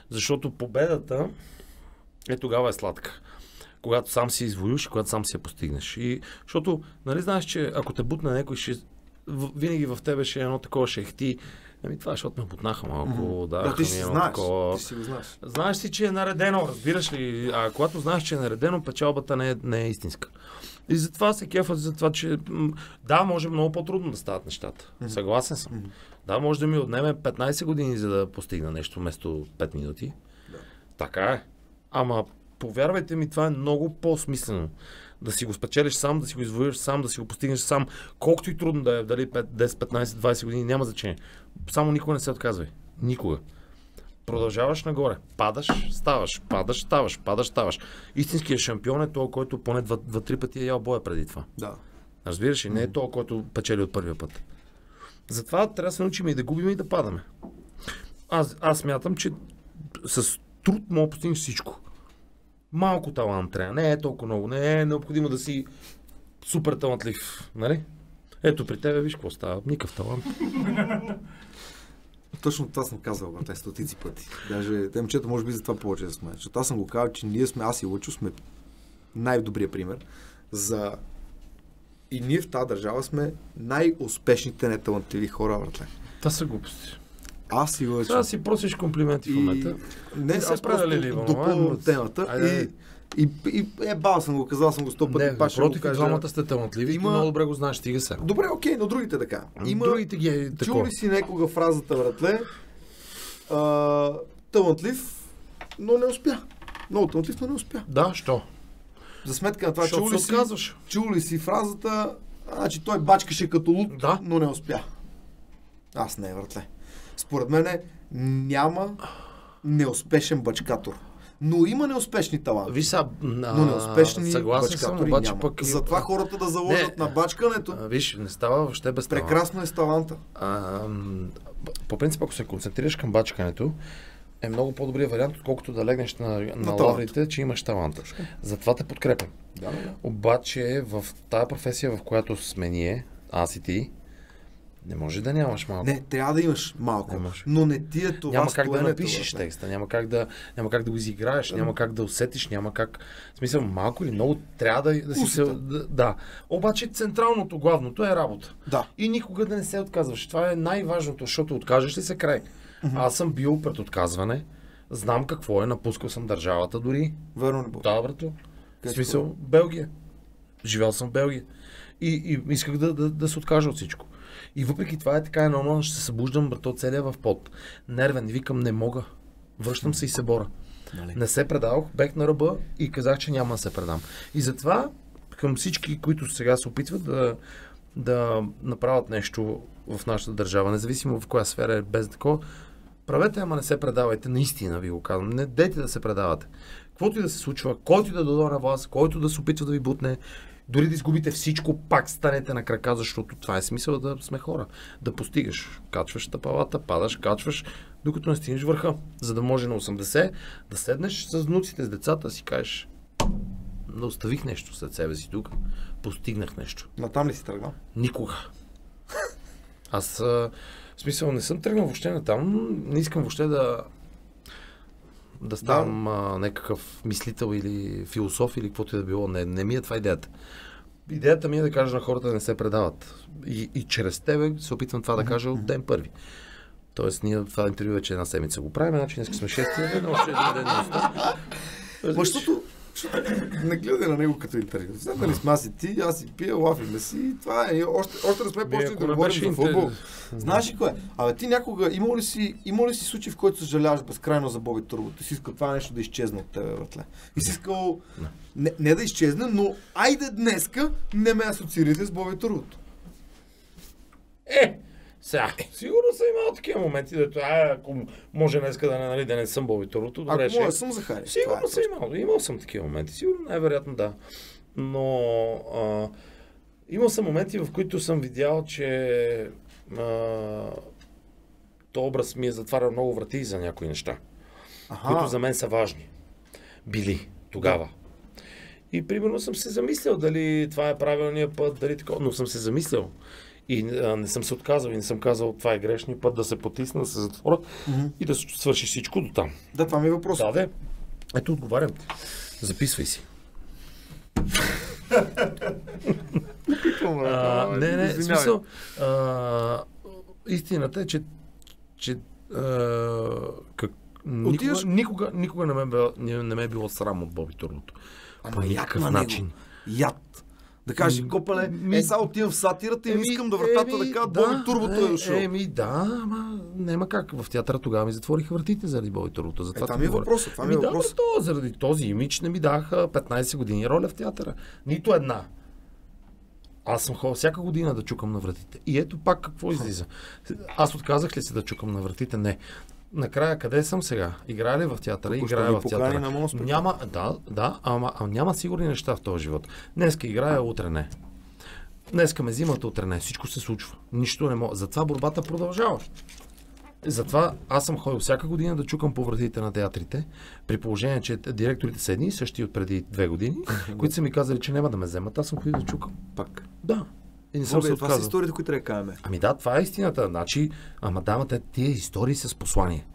Защото победата е тогава е сладка. Когато сам си извоюш и когато сам си я постигнеш. И, защото, нали знаеш, че ако те бутне някой, ще, винаги в тебе ще е едно такова шехти. Ами това, е, защото ме бутнаха малко, да, Да, ти си едно знаеш. такова. Ти си го знаеш. Знаеш си, че е наредено, разбираш ли? А когато знаеш, че е наредено, печалбата не е, не е истинска. И затова се кефа, за това, че да, може много по-трудно да стават нещата. Съгласен съм. Да, може да ми отнеме 15 години, за да постигна нещо вместо 5 минути. Така е. Ама, повярвайте ми, това е много по-смислено. Да си го спечелиш сам, да си го извоюеш сам, да си го постигнеш сам. Колкото и трудно да е, дали 5, 10, 15, 20 години, няма значение. Само никога не се отказвай. Никога. Продължаваш нагоре. Падаш, ставаш, падаш, ставаш, падаш, ставаш. Истинският шампион е този, който поне два- два-три пъти е ял боя преди това. Да. Разбираш ли? Не е този, който печели от първия път. Затова трябва да се научим и да губим и да падаме. Аз, аз мятам, че с труд мога постигнеш всичко. Малко талант трябва, не е толкова много, не е необходимо да си супер талантлив, нали? Ето при тебе виж какво става, никакъв талант. Точно това съм казал, брате, стотици пъти. Даже те момчета може би за това повече да сме. Защото аз съм го казал, че ние сме, аз и Лъчо сме най-добрия пример за... И ние в тази държава сме най-успешните неталантливи хора, брате. Това са глупости. Аз и Лъчо. Сега си просиш комплименти в момента. Не, Не аз се прави просто допълвам темата. Айде. И, и, и, е, бал съм го казал, съм го сто пъти, пак ще го и кажа. двамата сте талантливи, Има- Има... много добре го знаеш, стига се. Добре, окей, но другите така. Има... Другите ги е Чул ли си някога фразата, братле? А, талантлив, но не успя. Много талантлив, но не успя. Да, що? За сметка на това, чул ли, си, чул ли си фразата, значи той бачкаше като луд, Да. но не успя. Аз не, братле. Според мен няма неуспешен бачкатор. Но има неуспешни таланти. Виж сега, Но неуспешни съгласен съм, обаче няма. пък... Затова хората да заложат Не. на бачкането. А, Виж, не става въобще без талант. Прекрасно е с таланта. А, по принцип, ако се концентрираш към бачкането, е много по-добрият вариант, отколкото да легнеш на, на, талант. лаврите, че имаш таланта. Затова те подкрепям. Да, да. Обаче в тази професия, в която сме ние, аз и ти, не може да нямаш малко. Не, трябва да имаш малко. Не може. но не ти е това няма как да напишеш братле. текста, няма как да, няма как да го изиграеш, няма как да усетиш, няма как... В смисъл, малко или много трябва да, да си се... Да, да. Обаче централното, главното е работа. Да. И никога да не се отказваш. Това е най-важното, защото откажеш ли се край. Аз съм бил пред отказване, знам какво е, напускал съм държавата дори. Верно ли? Да, брато. В смисъл, Белгия. Живял съм в Белгия. И, и исках да, да, да се откажа от всичко. И въпреки това е така едно, ще се събуждам, брато, целия в пот. Нервен, викам, не мога. Връщам се и се боря. Нали? Не се предавах, бех на ръба и казах, че няма да се предам. И затова към всички, които сега се опитват да, да направят нещо в нашата държава, независимо в коя сфера е без такова, правете, ама не се предавайте, наистина ви го казвам. Не дейте да се предавате. Каквото и да се случва, който и да дойде на вас, който да се опитва да ви бутне, дори да изгубите всичко, пак станете на крака, защото това е смисъл да сме хора. Да постигаш. Качваш тъпалата, падаш, качваш, докато не стигнеш върха. За да може на 80 да седнеш с внуците, с децата, си кажеш да оставих нещо след себе си тук, постигнах нещо. Натам ли си тръгнал? Никога. Аз, в смисъл, не съм тръгнал въобще на там. Не искам въобще да да ставам а, някакъв мислител или философ или каквото и да било. Не, не ми е това идеята. Идеята ми е да кажа на хората да не се предават. И, и чрез тебе се опитвам това да кажа от ден първи. Тоест, ние това интервю вече една седмица го правим, значи днес сме шестия ден, още един ден. Ма, защото, защото не гледай на него като интервю. Седнали сме аз и ти, аз и пия, лафиме си и това е. Още, още не сме почти ако да не говорим за футбол. Знаеш ли кое? Абе ти някога, има ли си, има ли си случай, в който съжаляваш безкрайно за Боби Турбо? Ти си искал това нещо да изчезне от тебе, братле. И си искал не, не да изчезне, но айде днеска не ме асоциирайте с Боби Турбото. Е, сега, сигурно съм имал такива моменти, дето, а, ако може днеска да не, нали, да не съм Боби Турото, добре, Ако ще... мога съм Захари. Сигурно е съм имал. Имал съм такива моменти. Сигурно най-вероятно да. Но а, имал съм моменти, в които съм видял, че а, то образ ми е затварял много врати за някои неща, които Аха, за мен са важни. Били тогава. И примерно съм се замислял дали това е правилният път, дали такова, но съм се замислял. И а, не съм се отказал и не съм казал това е грешният път да се потисна, да се затворя и да свърши всичко до там. да, това ми е въпрос. Да, де. Ето, отговарям. Записвай си. А, не, не, в смисъл. А, истината е, че, че а, как, никога, никога, никога не, ме, бе, не, не ме е било срам от Боби Турбото. По него. начин. Яд. Да кажеш, М, копале, ми- е, сега отивам в сатирата и не искам да вратата да кажа, Боби Турбото е дошъл. Еми, да, ама няма как. В театъра тогава ми затвориха вратите заради Боби Турбото. Затова Е, това ми е въпросът, това ми е Еми, да, брато, заради този имидж не ми даха 15 години роля в театъра. Нито една. Аз съм ходил всяка година да чукам на вратите. И ето пак какво излиза. Аз отказах ли се да чукам на вратите? Не. Накрая къде съм сега? Играя ли в театъра? Играя в театъра. на бе. Няма, да, да, ама, ама няма сигурни неща в този живот. Днеска играя, утре не. Днеска ме взимат, утре не. Всичко се случва. Нищо не мога. Затова борбата продължава. Затова аз съм ходил всяка година да чукам по вратите на театрите, при положение, че директорите са едни и същи от преди две години, които са ми казали, че няма да ме вземат. Аз съм ходил да чукам. Пак. Да. И не съм Боби, се това са историите, които кажем. Ами да, това е истината. Значи, ама дама, те, тия истории са с послание.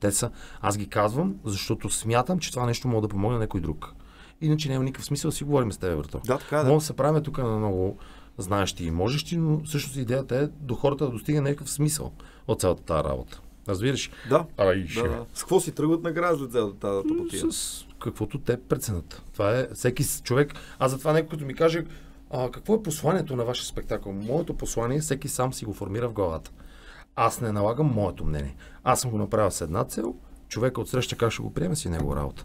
Те са, аз ги казвам, защото смятам, че това нещо може да помогне на някой друг. Иначе няма никакъв смисъл да си говорим с теб, брато. Да, така е, да. Може да се правим тук на много знаещи и можещи, но всъщност идеята е до хората да достига някакъв смисъл от цялата тази работа. Разбираш? Да. Ай, Да, да. С какво си тръгват на след цялата тази тъпотия? С каквото те преценят. Това е всеки човек. Аз затова някой като ми каже, а, какво е посланието на вашия спектакъл? Моето послание всеки сам си го формира в главата. Аз не налагам моето мнение. Аз съм го направил с една цел, човека отсреща как ще го приеме си е негова работа.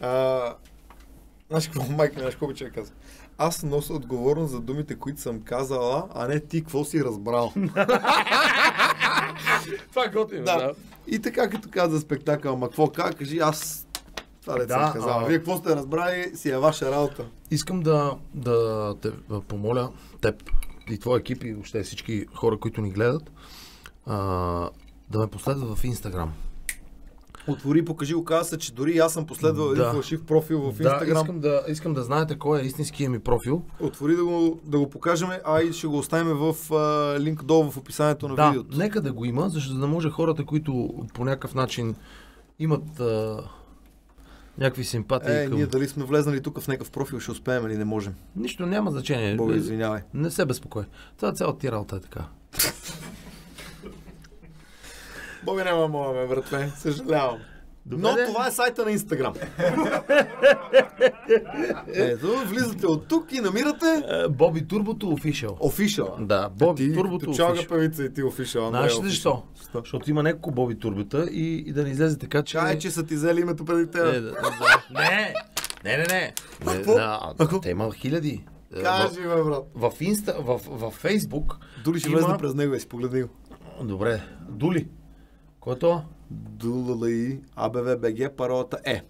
А, Знаеш какво, майка ми, знаеш какво обича да казва? Аз нося отговорност за думите, които съм казала, а не ти какво си разбрал. Това готино, да. И така като каза спектакъл, ма какво как, кажи аз това да, Да, съм казал. а- Вие какво сте разбрали, си е ваша работа. Искам да, да те помоля теб и твой екип и въобще всички хора, които ни гледат, а, да ме последват в Инстаграм. Отвори, покажи, оказа се, че дори аз съм последвал един Да. фалшив профил в Да, Инстаграм. искам да, искам да знаете кой е истинския ми профил. Отвори да го, да го покажем, а и ще го оставим в а, линк долу в описанието на Да, видеото. нека да го има, защото за да може хората, които по някакъв начин имат а, някакви симпатии Е, към... ние дали сме влезнали тук в някакъв профил, ще успеем или не можем. Нищо няма значение. Бога, извинявай. Не се безпокой. Това цялата ти работа е така. Боби няма моя, ме, братле. Съжалявам. Добре, Но де. това е сайта на Инстаграм. Ето, влизате от тук и намирате Е, Боби Турбото офишъл. офишъл. Да, Боби Турбото Като чалга певица и ти офишъл. Знаеш ли защо? Защото има няколко Боби Турбата и, и да не излезе така, че... Кай, че са ти взели името преди Е, теб. да, да, Не! Не, не, не. не да, те има хиляди. Е, Кажи, бе, брат. В, в, инста, в, в Фейсбук Дори ще има- влезне през него и си погледни го. Добре. Дули. Кой е то? ДЛЛИ, АБВ, БГ, паролата е.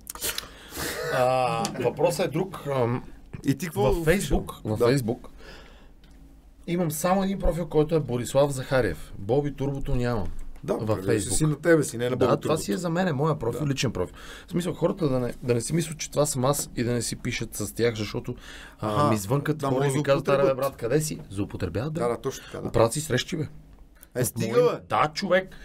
А, въпросът е друг. И ти какво? във Фейсбук, във Да. Фейсбук имам само един профил, който е Борислав Захариев. Боби Турбото нямам. Да, във Фейсбук. си на тебе си, не на Да, Бобо това си е за мен, е моя профил, личен профил. В смисъл, хората да не, да не си мислят, че това съм аз и да не си пишат с тях, защото а, Аха, ми звънкат да, хора и ми да казват, аре брат, къде си? Заупотребяват, Да, да. да, точно така, да. Правят си срещи, бе. Е, стига, бе. Да, човек.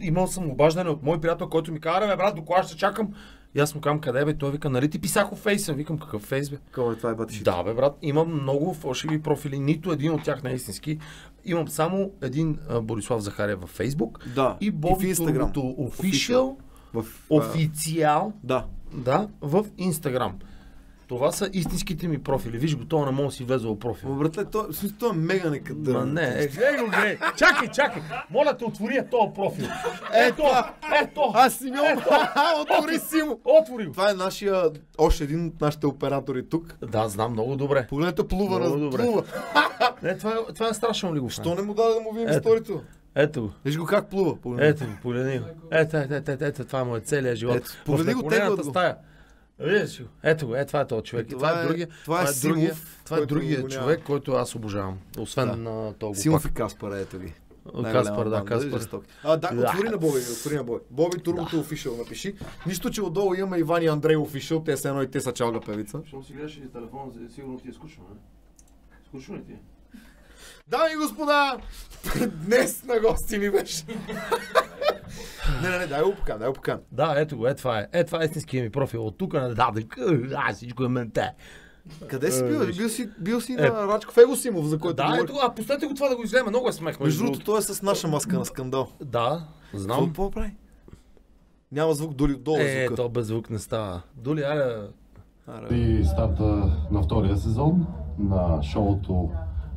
Имал съм обаждане от мой приятел, който ми каза, бе, брат, до кога ще чакам? И аз му казвам, къде бе? Той вика, нали ти писах в фейса? Викам, какъв фейс, бе? Какво е това е батиши? Да, бе, брат, имам много фалшиви профили, нито един от тях не е истински. Имам само един а, Борислав Захарев във Фейсбук Да, и и в Боби Official, В, а, официал, Да. да, в Инстаграм. Това са истинските ми профили. Виж го, това не мога да си влезе в Ма, профил. братле, то, смисъл, то е мега некъде. Ма не, е, гледай го, гледай. Чакай, чакай. Моля те, отвори я този профил. Ето, ето. Аз си мил, отвори си му. Отвори го. Това е нашия, още един от нашите оператори тук. Да, знам много добре. Погледнете плува, Много добре. плува. Не, това е, това е страшно ли го Що не му даде да му видим Ето. историята? Ето го. Виж го как плува. Погледни. Ето го, погледни го. Ето, ето, ето, ето, това е моят целият живот. Ето, погледни го, теглят го. стая. Виждаш го. Ето го, е, това е този човек. Е, това, това е е- другия, това е другия, Симов, това е другия човек, който аз обожавам. Освен Да. на този Симов и Каспар, ето ги. Каспар, да, Каспар. А, да, Да. отвори на Боби, отвори на Боби. Боби Турбото Official напиши. Нищо, че отдолу имаме Иван и Андрей Official, те са едно и те са чалга певица. Щом си гледаш и телефона, сигурно ти е скучно, не? Скучно ли ти е? Дами и господа, днес на гости ни беше. Не, не, не, дай го покан, дай го покан. Да, ето го, е това е. Е, това е истинския ми профил. От тук на да, а, всичко е менте. Къде си Е, бил? Бил си, бил си Е. на Рачков Его Симов, за който Да, ето, а пуснете го това да го излеме. Много е смех. Между другото, той е с наша маска на скандал. Да, знам. какво прави? Няма звук доли долу Е, звука. то без звук не става. Доли, Аре, И старта на втория сезон на шоуто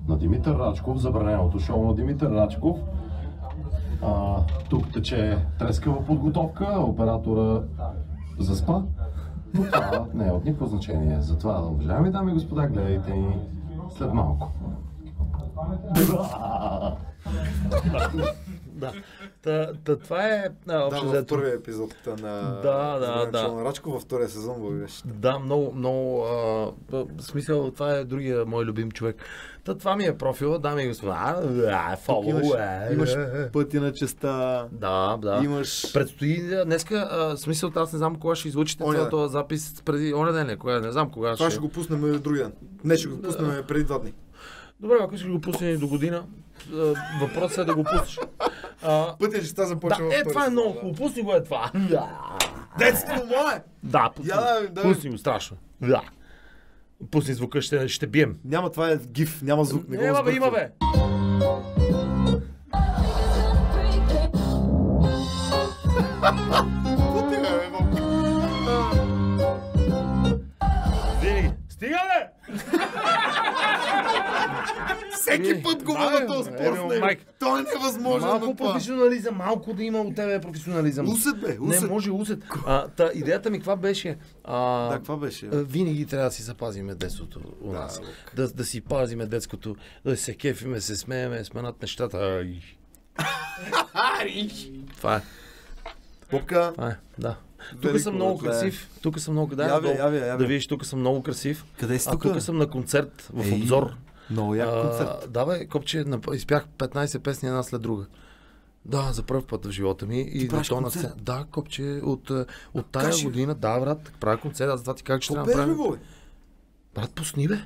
на Димитър Рачков, забраненото шоу на Димитър Рачков. А, тук тече трескава подготовка, оператора заспа, но това не е от никакво значение. Затова, уважаеми дами и господа, гледайте ни след малко. Да. Та, та, това е а, Да, общо в взето. първия епизод на Да, да, да. на Рачко, във втория сезон го беше. Да, много, много. А, в смисъл, това е другия мой любим човек. Та, това ми е профила, дами и господа. А, а, follow, Имаш, а, имаш а. пътя на честа, Да, да. имаш... Предстои днеска, а, смисъл, аз не знам кога ще излучите ден. този запис преди оня ден, ли? кога, не знам кога Това ще. ще го пуснем другия ден. Не, ще го пуснем преди два дни. Добре, ако искаш да го пуснем до година, въпросът е да го пуснеш. А, Пътя да, започва във е, това е много да. хубаво. Пусни го е това. Да. Детството мое! Да, пусни, Я, го. да, да. пусни го, страшно. Да. Пусни звука, ще, ще бием. Няма, това е гиф, няма звук. Не, Не, го бе, има бе. Винаги. Всеки път го Да, този е, спор с него. То е невъзможно Малко професионализъм, малко да има от тебе професионализъм. Усет, бе, Не, усет. може усет. А, та, идеята ми каква беше? А, Да, какво беше? а, Винаги трябва да си запазиме детството у нас. Да, да си пазиме детското, да се кефиме, се смееме, сменат нещата. Ай. Това е, Попка, това е, да. Тук съм много е. красив. Тук съм много... Да, долу. яве, яве. да видиш, тук съм много красив. къде си А тук? тук съм на концерт в обзор. Много як концерт. А, да, бе, копче, изпях 15 песни една след друга. Да, за първ път в живота ми. и на то на сцена. Да, копче, от, а, от тая Кажи. година, да, брат, правя концерт, аз затова ти как ще трябва да пееш, бе, правим. бой? Брат, пусни, бе.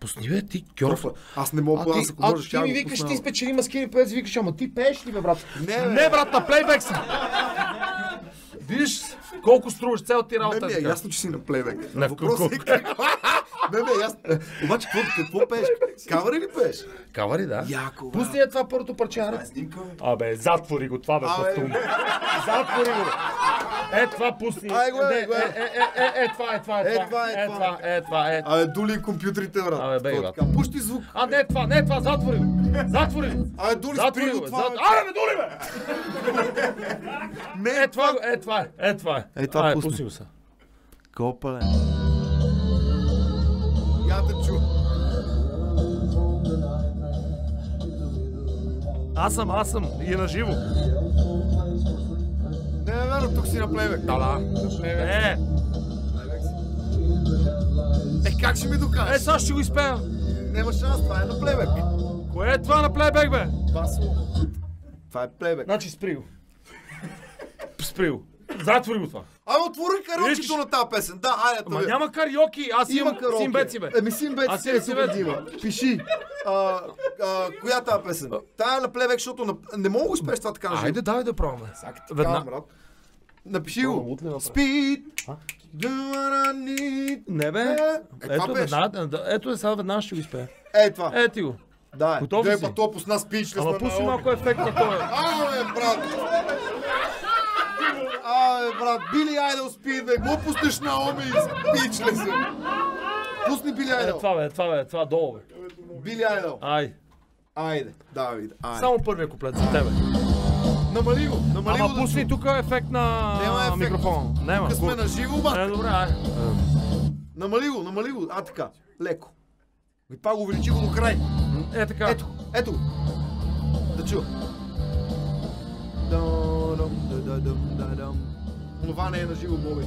Пусни, бе, ти, кьорф. Кьорфа. Аз не мога ти, аз, ако а можеш, ти ми викаш, ти спечели маскини певец, викаш, ама ти пееш ли, бе, брат? Не, бе. Не, брат, на плейбек си. Видиш колко струваш цял ти Не работа. ми е ясно, че си на плейбек. На Въпросът е куку. Не ми е ясно. Е, Обаче, какво, какво пееш? Кавър ли пееш? Кавари, да. Яко, бе. Пусни я това първото парче, аре. Снимка, бе. Абе, затвори го това, бе, Абе. пастун. Затвори го. Е, това пусни. Ай, го е, Е, е. е, е, е, е, това е, това е, Е, това това е, е, това това е, това е. Абе, дули компютрите, брат. Абе, бей, брат. Пушти звук. А, не това, не това, затвори го. Затвори го. Абе, дули спри го, това. Аре, бе, дули, бе! Не, Е, това, е, това е, е, това е. Е, това пусни. пусни го са. Копале. Я те чу. Аз съм, аз съм. И е на живо. Не, е верно, тук си на плейбек. Да, да. Е, Е, как ще ми е, докажеш? сега ще го изпея. Няма шанс, това е на плейбек. Кое е това на плейбек, бе? Басо. Това е плейбек. Значи спри го. Спри го. Затвори го това. Абе, отвори караокето на тази песен. Да, айде, Ма няма кариоки, аз Има имам караоке. симбеци, бе. Еми симбеци е симбеци. победима. Пиши. А, а, коя тази песен? Тая е на плейбек, защото на... не мога да го изпееш това така на. Айде, давай да пробваме. Веднага. Напиши го. need. Не бе. Е, Ето, веднага, ето е сега веднага ще го изпея. Е, това. Е, ти го. Да, е. Готов си? па то пусна спич. Ама пусни малко ефект на това. Абе, брат. Абе, брат, Били Айдъл спид, бе. Го пуснеш на Оми спич ли си? Пусни Били Е, Айдъл. това бе, това бе, това долу бе. Били Айдъл. Ай. Айде, Давид, айде. Само първия куплет за тебе. Намали го, намали го Ама да пусни тук ефект на Нема ефект. микрофона. Нема. Тук сме на живо, ба. Е, добре, ай. Намали го, намали го. А, така. Леко. И пак увеличи го до край. Е, така. Ето, ето. Да чу. Да-дам, да-да-дам, да-дам. Онова не U boli.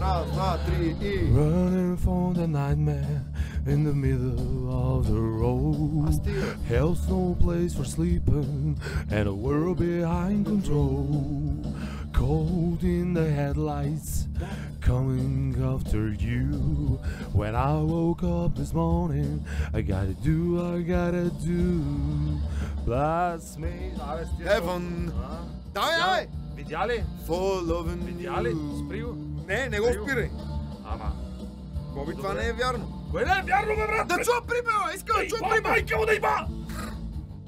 Raz, dva, tri i... Running for the nightmare in the middle of the road. Hell's no place for sleeping and a world behind control. Cold in the headlights coming after you. When I woke up this morning, I gotta do, I gotta do. Bless me, heaven. Die, daj! Видя ли? For loving Видя ли? you. Спри го. Не, не го спирай. Ама. Боби, това не е вярно. Кое не е вярно, бе, брат? Да чуя припева, искам да чуя припева. майка му да иба!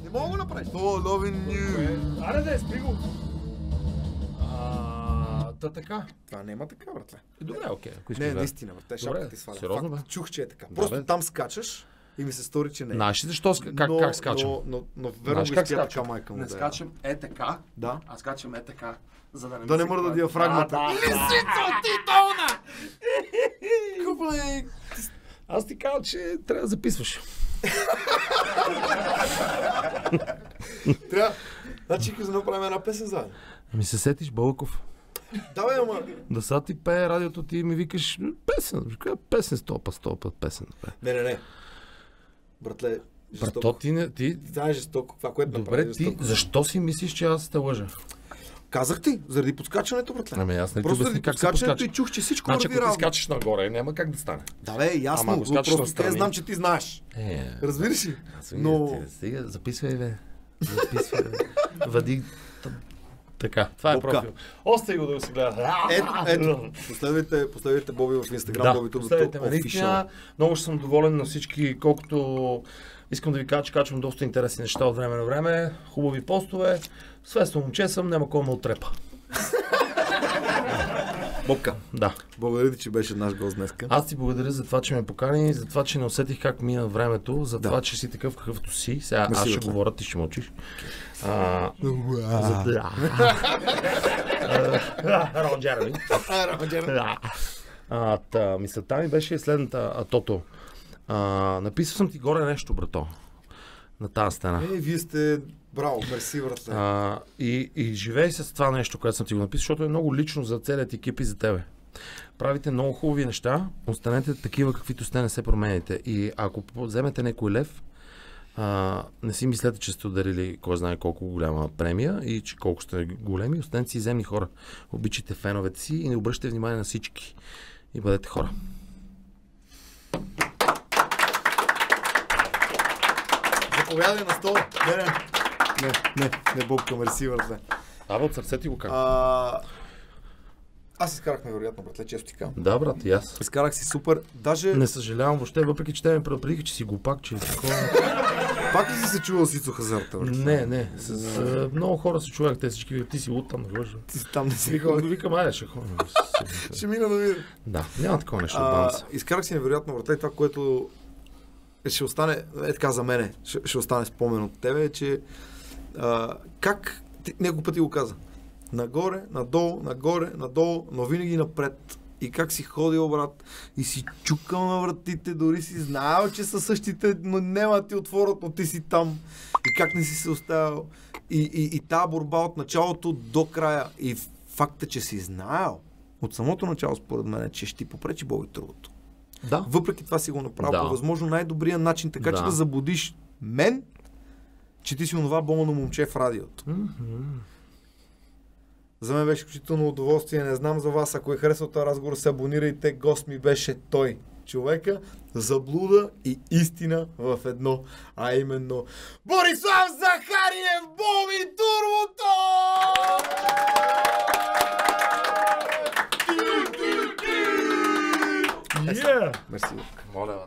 Не мога да го направиш. For loving you. Аре да е, спри го. А, Та така. Това няма така, братле. Е, Добре, окей. Ако искаш Не, да- наистина, братле, Добре, шапка ти сваля. сериозно, Факт. бе? Чух, че е така. Да, Просто бе. там скачаш и ми се стори, че не е. Знаеш ли защо, как, но, как скачам? Но, но, но верно Знаеш го как скачам? така майка му. Не да е. скачам е така, Да. а скачам е така, за да не Да не мърда диафрагмата. Да, да, да. Купле, Аз ти казвам, че трябва да записваш. Трябва, Значи да направим една песен заедно. Ами се сетиш, Бълков. Давай, ама. Да са ти пее радиото, ти ми викаш песен. Каква песен сто път, сто път песен. Бе. Не, не, не. Братле, жестоко. Брато, ти не, ти... Знаеш жестоко. Това, което Добре, направи ти жестоко. защо си мислиш, че аз те лъжа? Казах ти, заради подскачането, братле. Ами аз не Просто заради как подскачането подскача. и чух, че всичко Значи, върви ти равно. скачаш нагоре, няма как да стане. Да, бе, ясно. Ама скачаш Просто те знам, че ти знаеш. Е, Разбираш ли? Но... Но... Сега, записвай, бе. Записвай, бе. Вади... Така, това е Бобка. профил. Остави го да го се гледа. Ето, ето. Последвайте, последвайте Боби в Инстаграм, Да, Боби Турбото. Наистина, много ще съм доволен на всички, колкото искам да ви кажа, че качвам доста интересни неща от време на време, хубави постове. Свестно момче съм, няма кой ме отрепа. Бобка, Да. благодаря ти, че беше наш гост днеска. Аз ти благодаря за това, че ме покани, за това, че не усетих как мина времето, за Да. това, че си такъв какъвто си. Сега Мерси, аз ще говоря, ти ще мълчиш. А, за... Да. А, та, мисълта ми беше следната, а, Тото. А, написал съм ти горе нещо, брато. На тази стена. Е, вие сте... Браво, мерси, братле. А, и, и живей с това нещо, което съм ти го написал, защото е много лично за целият екип и за тебе. Правите много хубави неща, останете такива, каквито сте, не се промените. И ако вземете някой лев, а, не си мислете, че сте ударили кой знае колко голяма премия и че колко сте големи, останете си земни хора. Обичайте феновете си и не обръщайте внимание на всички. И бъдете хора. Заповядай на стола. Не, не. Не, мерси, братле. Абе, от сърце ти го казвам. А, аз изкарах невероятно, братле, често ти казвам. Да, брат, и аз. Изкарах си супер. Даже Не съжалявам въобще, въпреки че те ме предупредиха, че си глупак, че е такова. пак ли си се чувал с Ицо Хазарта? Не, не. С, а, много хора се чувах, те всички викат, ти си лут там, лъжа. Ти си там не си Викам, ходил. викам, айде ще ходим. Ще мина да видя. Да, няма такова нещо от А, банса. изкарах си невероятно, братле, това, което ще остане, е така за мене, ще, ще остане спомен от тебе, е, че а, как, няколко пъти го каза, нагоре, надолу, нагоре, надолу, но винаги напред. И как си ходил, брат, и си чукал на вратите, дори си знаел, че са същите, но няма ти отворят, но ти си там. И как не си се оставил. И, и, и тази борба от началото до края. И факта, че си знаел от самото начало, според мен, че ще ти попречи Боби Турбото. Да. Въпреки това си го направил Да. по възможно най-добрия начин, така че Да. да заблудиш мен, че ти си онова болно момче в радиото. За мен беше изключително удоволствие. Не знам за вас, ако е харесал този разговор, се абонирайте. Гост ми беше той. Човека, заблуда и истина в едно, а именно Борислав Захариев, Боби Турбото! Yeah! Мерси. Моля,